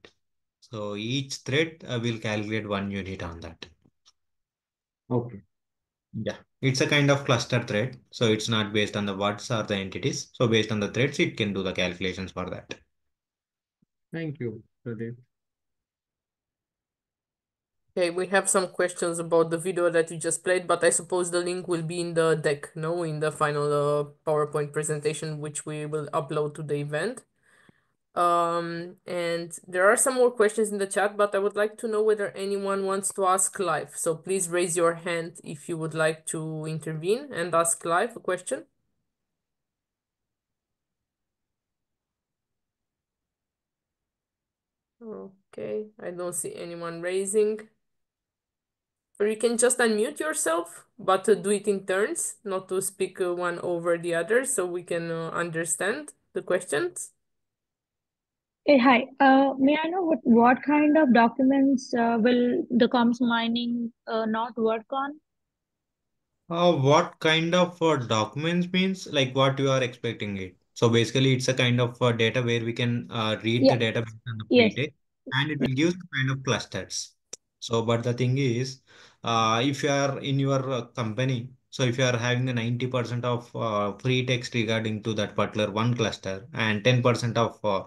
So each thread uh, will calculate one unit on that. Okay. Yeah, it's a kind of cluster thread. So it's not based on the words or the entities. So based on the threads, it can do the calculations for that. Thank you, Pradeep. Okay, we have some questions about the video that you just played, but I suppose the link will be in the deck, no, in the final uh, PowerPoint presentation, which we will upload to the event. Um, and there are some more questions in the chat, but I would like to know whether anyone wants to ask live. So please raise your hand if you would like to intervene and ask live a question. Okay, I don't see anyone raising. Or you can just unmute yourself, but do it in turns, not to speak uh, one over the other, so we can uh, understand the questions. Hey, hi. Uh, may I know what, what kind of documents uh, will the comms mining uh, not work on? Uh, what kind of uh, documents means like what you are expecting it? So basically, it's a kind of uh, data where we can uh, read Yeah. the data on the Yes. and it will give kind of clusters. So, but the thing is, uh, if you are in your uh, company, so if you are having a 90% of uh, free text regarding to that particular one cluster and 10% of uh,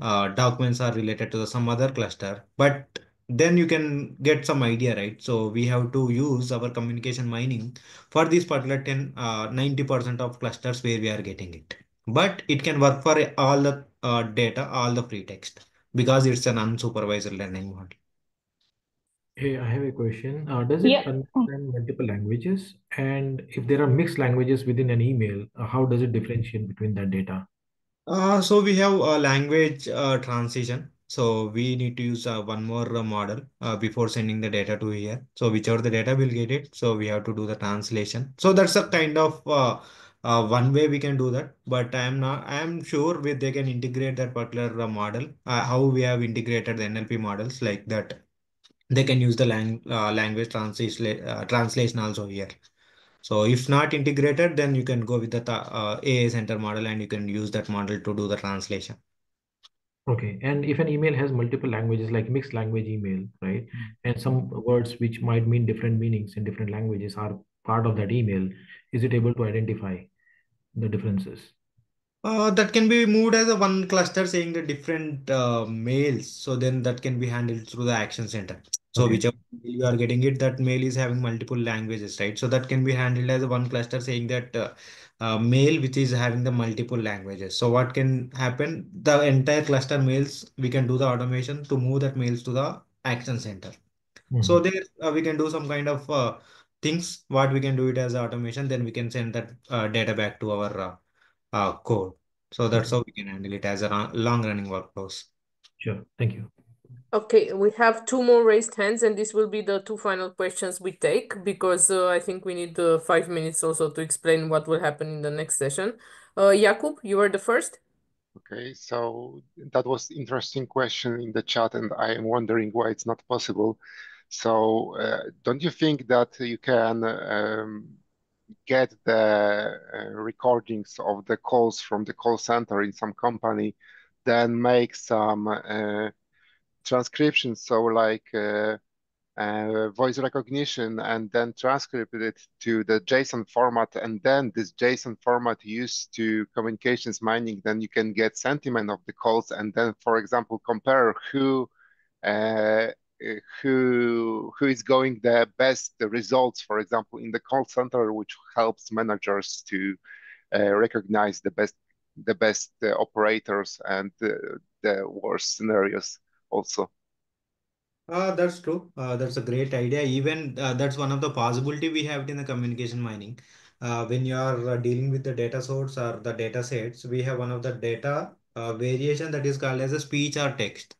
uh, documents are related to the, some other cluster, but then you can get some idea, right? So we have to use our communication mining for this particular 10, uh, 90% of clusters where we are getting it. But it can work for all the uh, data, all the free text because it's an unsupervised learning model. Hey, I have a question. Uh, does it Yeah. understand multiple languages? And if there are mixed languages within an email, uh, how does it differentiate between that data? Uh, so we have a language uh, transition. So we need to use uh, one more uh, model uh, before sending the data to here. So whichever the data will get it, so we have to do the translation. So that's a kind of uh, one way we can do that. But I am not. I am sure with they can integrate that particular uh, model. Uh, how we have integrated the NLP models like that. They can use the lang uh, language translation uh, translation also here. So if not integrated, then you can go with the uh, AI center model and you can use that model to do the translation. Okay, and if an email has multiple languages, like mixed language email, right? And some words which might mean different meanings in different languages are part of that email, is it able to identify the differences? Uh, that can be moved as a one cluster saying the different uh, mails. So then that can be handled through the action center. So Okay. whichever mail you are getting it, that mail is having multiple languages, right? So that can be handled as a one cluster saying that uh, uh, mail which is having the multiple languages. So what can happen? The entire cluster mails, we can do the automation to move that mails to the action center. So Mhm. there uh, we can do some kind of uh, things. What we can do it as automation, then we can send that uh, data back to our uh, uh, code. So that's how we can handle it as a long running workflows. Sure. Thank you. Okay, we have two more raised hands, and this will be the two final questions we take because uh, I think we need uh, five minutes also to explain what will happen in the next session. Uh, Jakub, you are the first. Okay, so that was interesting question in the chat, and I am wondering why it's not possible. So, uh, don't you think that you can um, get the uh, recordings of the calls from the call center in some company, then make some uh, transcriptions, so like uh, uh, voice recognition, and then transcript it to the JSON format, and then this JSON format used to communications mining, then you can get sentiment of the calls, and then, for example, compare who uh, who who is going the best results, for example, in the call center, which helps managers to uh, recognize the best the best uh, operators and the worst scenarios also. Uh, that's true. Uh, that's a great idea. Even uh, that's one of the possibility we have in the communication mining. Uh, when you are uh, dealing with the data source or the data sets, we have one of the data uh, variation that is called as a speech or text.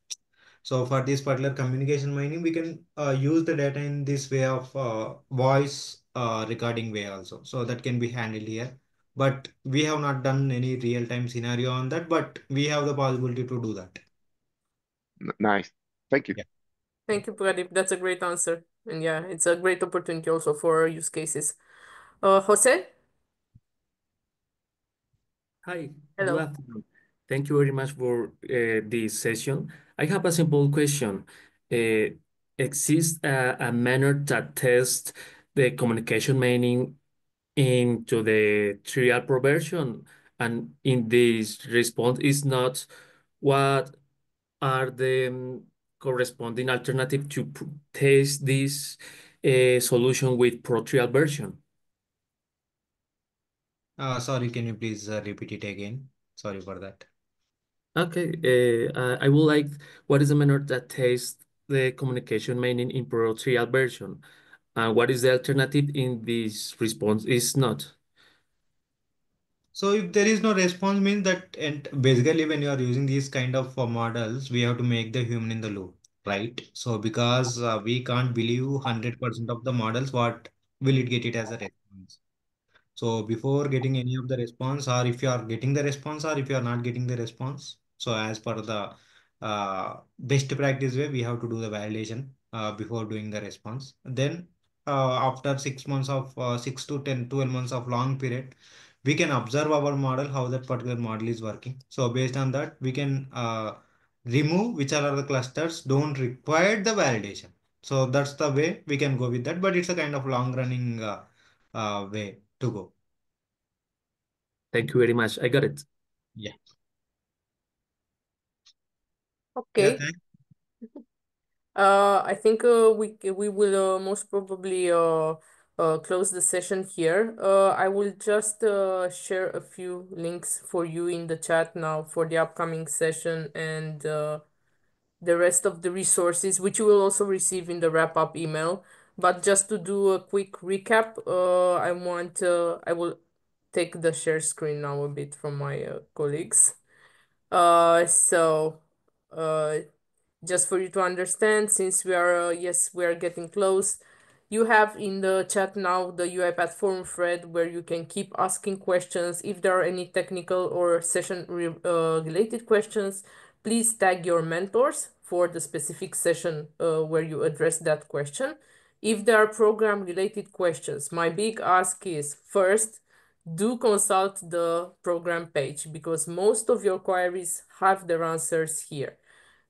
So for this particular communication mining, we can uh, use the data in this way of uh, voice uh, recording way also. So that can be handled here. But we have not done any real-time scenario on that, but we have the possibility to do that. Nice. Thank you. Yeah. Thank you, Pradeep. That's a great answer. And yeah, it's a great opportunity also for use cases. Uh, Jose? Hi, Hello. Thank you very much for uh, this session. I have a simple question. Uh, exists a, a manner that tests the communication mining into the trial proversion? And in this response is not what are the um, corresponding alternative to test this uh, solution with pro-trial version? Uh, sorry, can you please uh, repeat it again? Sorry for that. Okay, uh, I would like, what is the manner that tests the communication mining in pro-trial version? And what is the alternative in this response is not? So if there is no response means that and basically when you are using these kind of uh, models, we have to make the human in the loop, right? So because uh, we can't believe 100% of the models, what will it get it as a response? So before getting any of the response or if you are getting the response or if you are not getting the response, so as per the uh, best practice way, we have to do the validation uh, before doing the response. Then uh, after six months of uh, six to 10, 12 months of long period, we can observe our model, how that particular model is working. So based on that, we can uh, remove which are the clusters don't require the validation. So that's the way we can go with that, but it's a kind of long running uh, uh, way to go. Thank you very much. I got it. Yeah. Okay. Uh, I think uh, we we will uh, most probably uh, uh, close the session here. Uh, I will just uh, share a few links for you in the chat now for the upcoming session and uh, the rest of the resources, which you will also receive in the wrap-up email. But just to do a quick recap, uh, I want uh, I will take the share screen now a bit from my uh, colleagues. Uh, so uh, just for you to understand, since we are, uh, yes, we are getting close, you have in the chat now the UiPath forum thread where you can keep asking questions. If there are any technical or session re uh, related questions, please tag your mentors for the specific session uh, where you address that question. If there are program related questions, my big ask is first, do consult the program page because most of your queries have their answers here.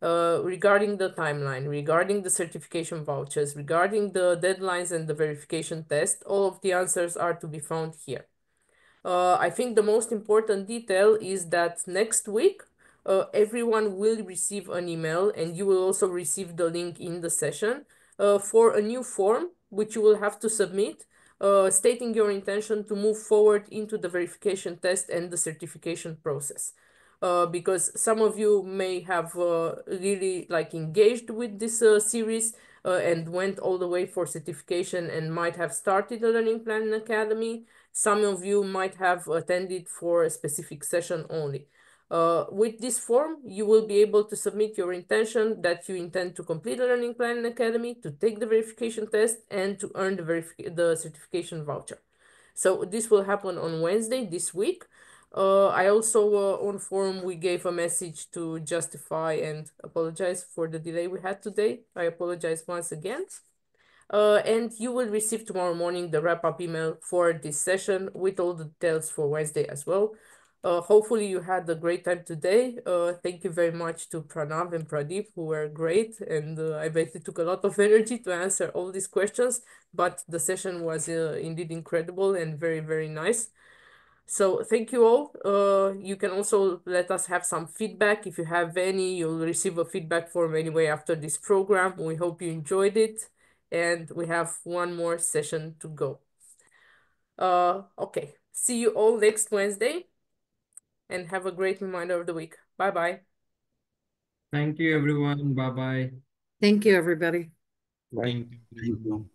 Uh, regarding the timeline, regarding the certification vouchers, regarding the deadlines and the verification test, all of the answers are to be found here. Uh, I think the most important detail is that next week, uh, everyone will receive an email and you will also receive the link in the session uh, for a new form, which you will have to submit, uh, stating your intention to move forward into the verification test and the certification process. Uh, because some of you may have uh, really like engaged with this uh, series uh, and went all the way for certification and might have started the Learning Plan Academy. Some of you might have attended for a specific session only. Uh, with this form, you will be able to submit your intention that you intend to complete the Learning Plan Academy, to take the verification test, and to earn the, the certification voucher. So this will happen on Wednesday this week. Uh, I also uh, on forum we gave a message to justify and apologize for the delay we had today. I apologize once again. Uh, and you will receive tomorrow morning the wrap-up email for this session with all the details for Wednesday as well. Uh, hopefully you had a great time today. Uh, thank you very much to Pranav and Pradeep who were great and uh, I bet it took a lot of energy to answer all these questions, but the session was uh, indeed incredible and very, very nice. So thank you all. Uh, you can also let us have some feedback. If you have any, you'll receive a feedback form anyway after this program. We hope you enjoyed it. And we have one more session to go. Uh, okay. See you all next Wednesday. And have a great reminder of the week. Bye-bye. Thank you, everyone. Bye-bye. Thank you, everybody. Thank you. Thank you.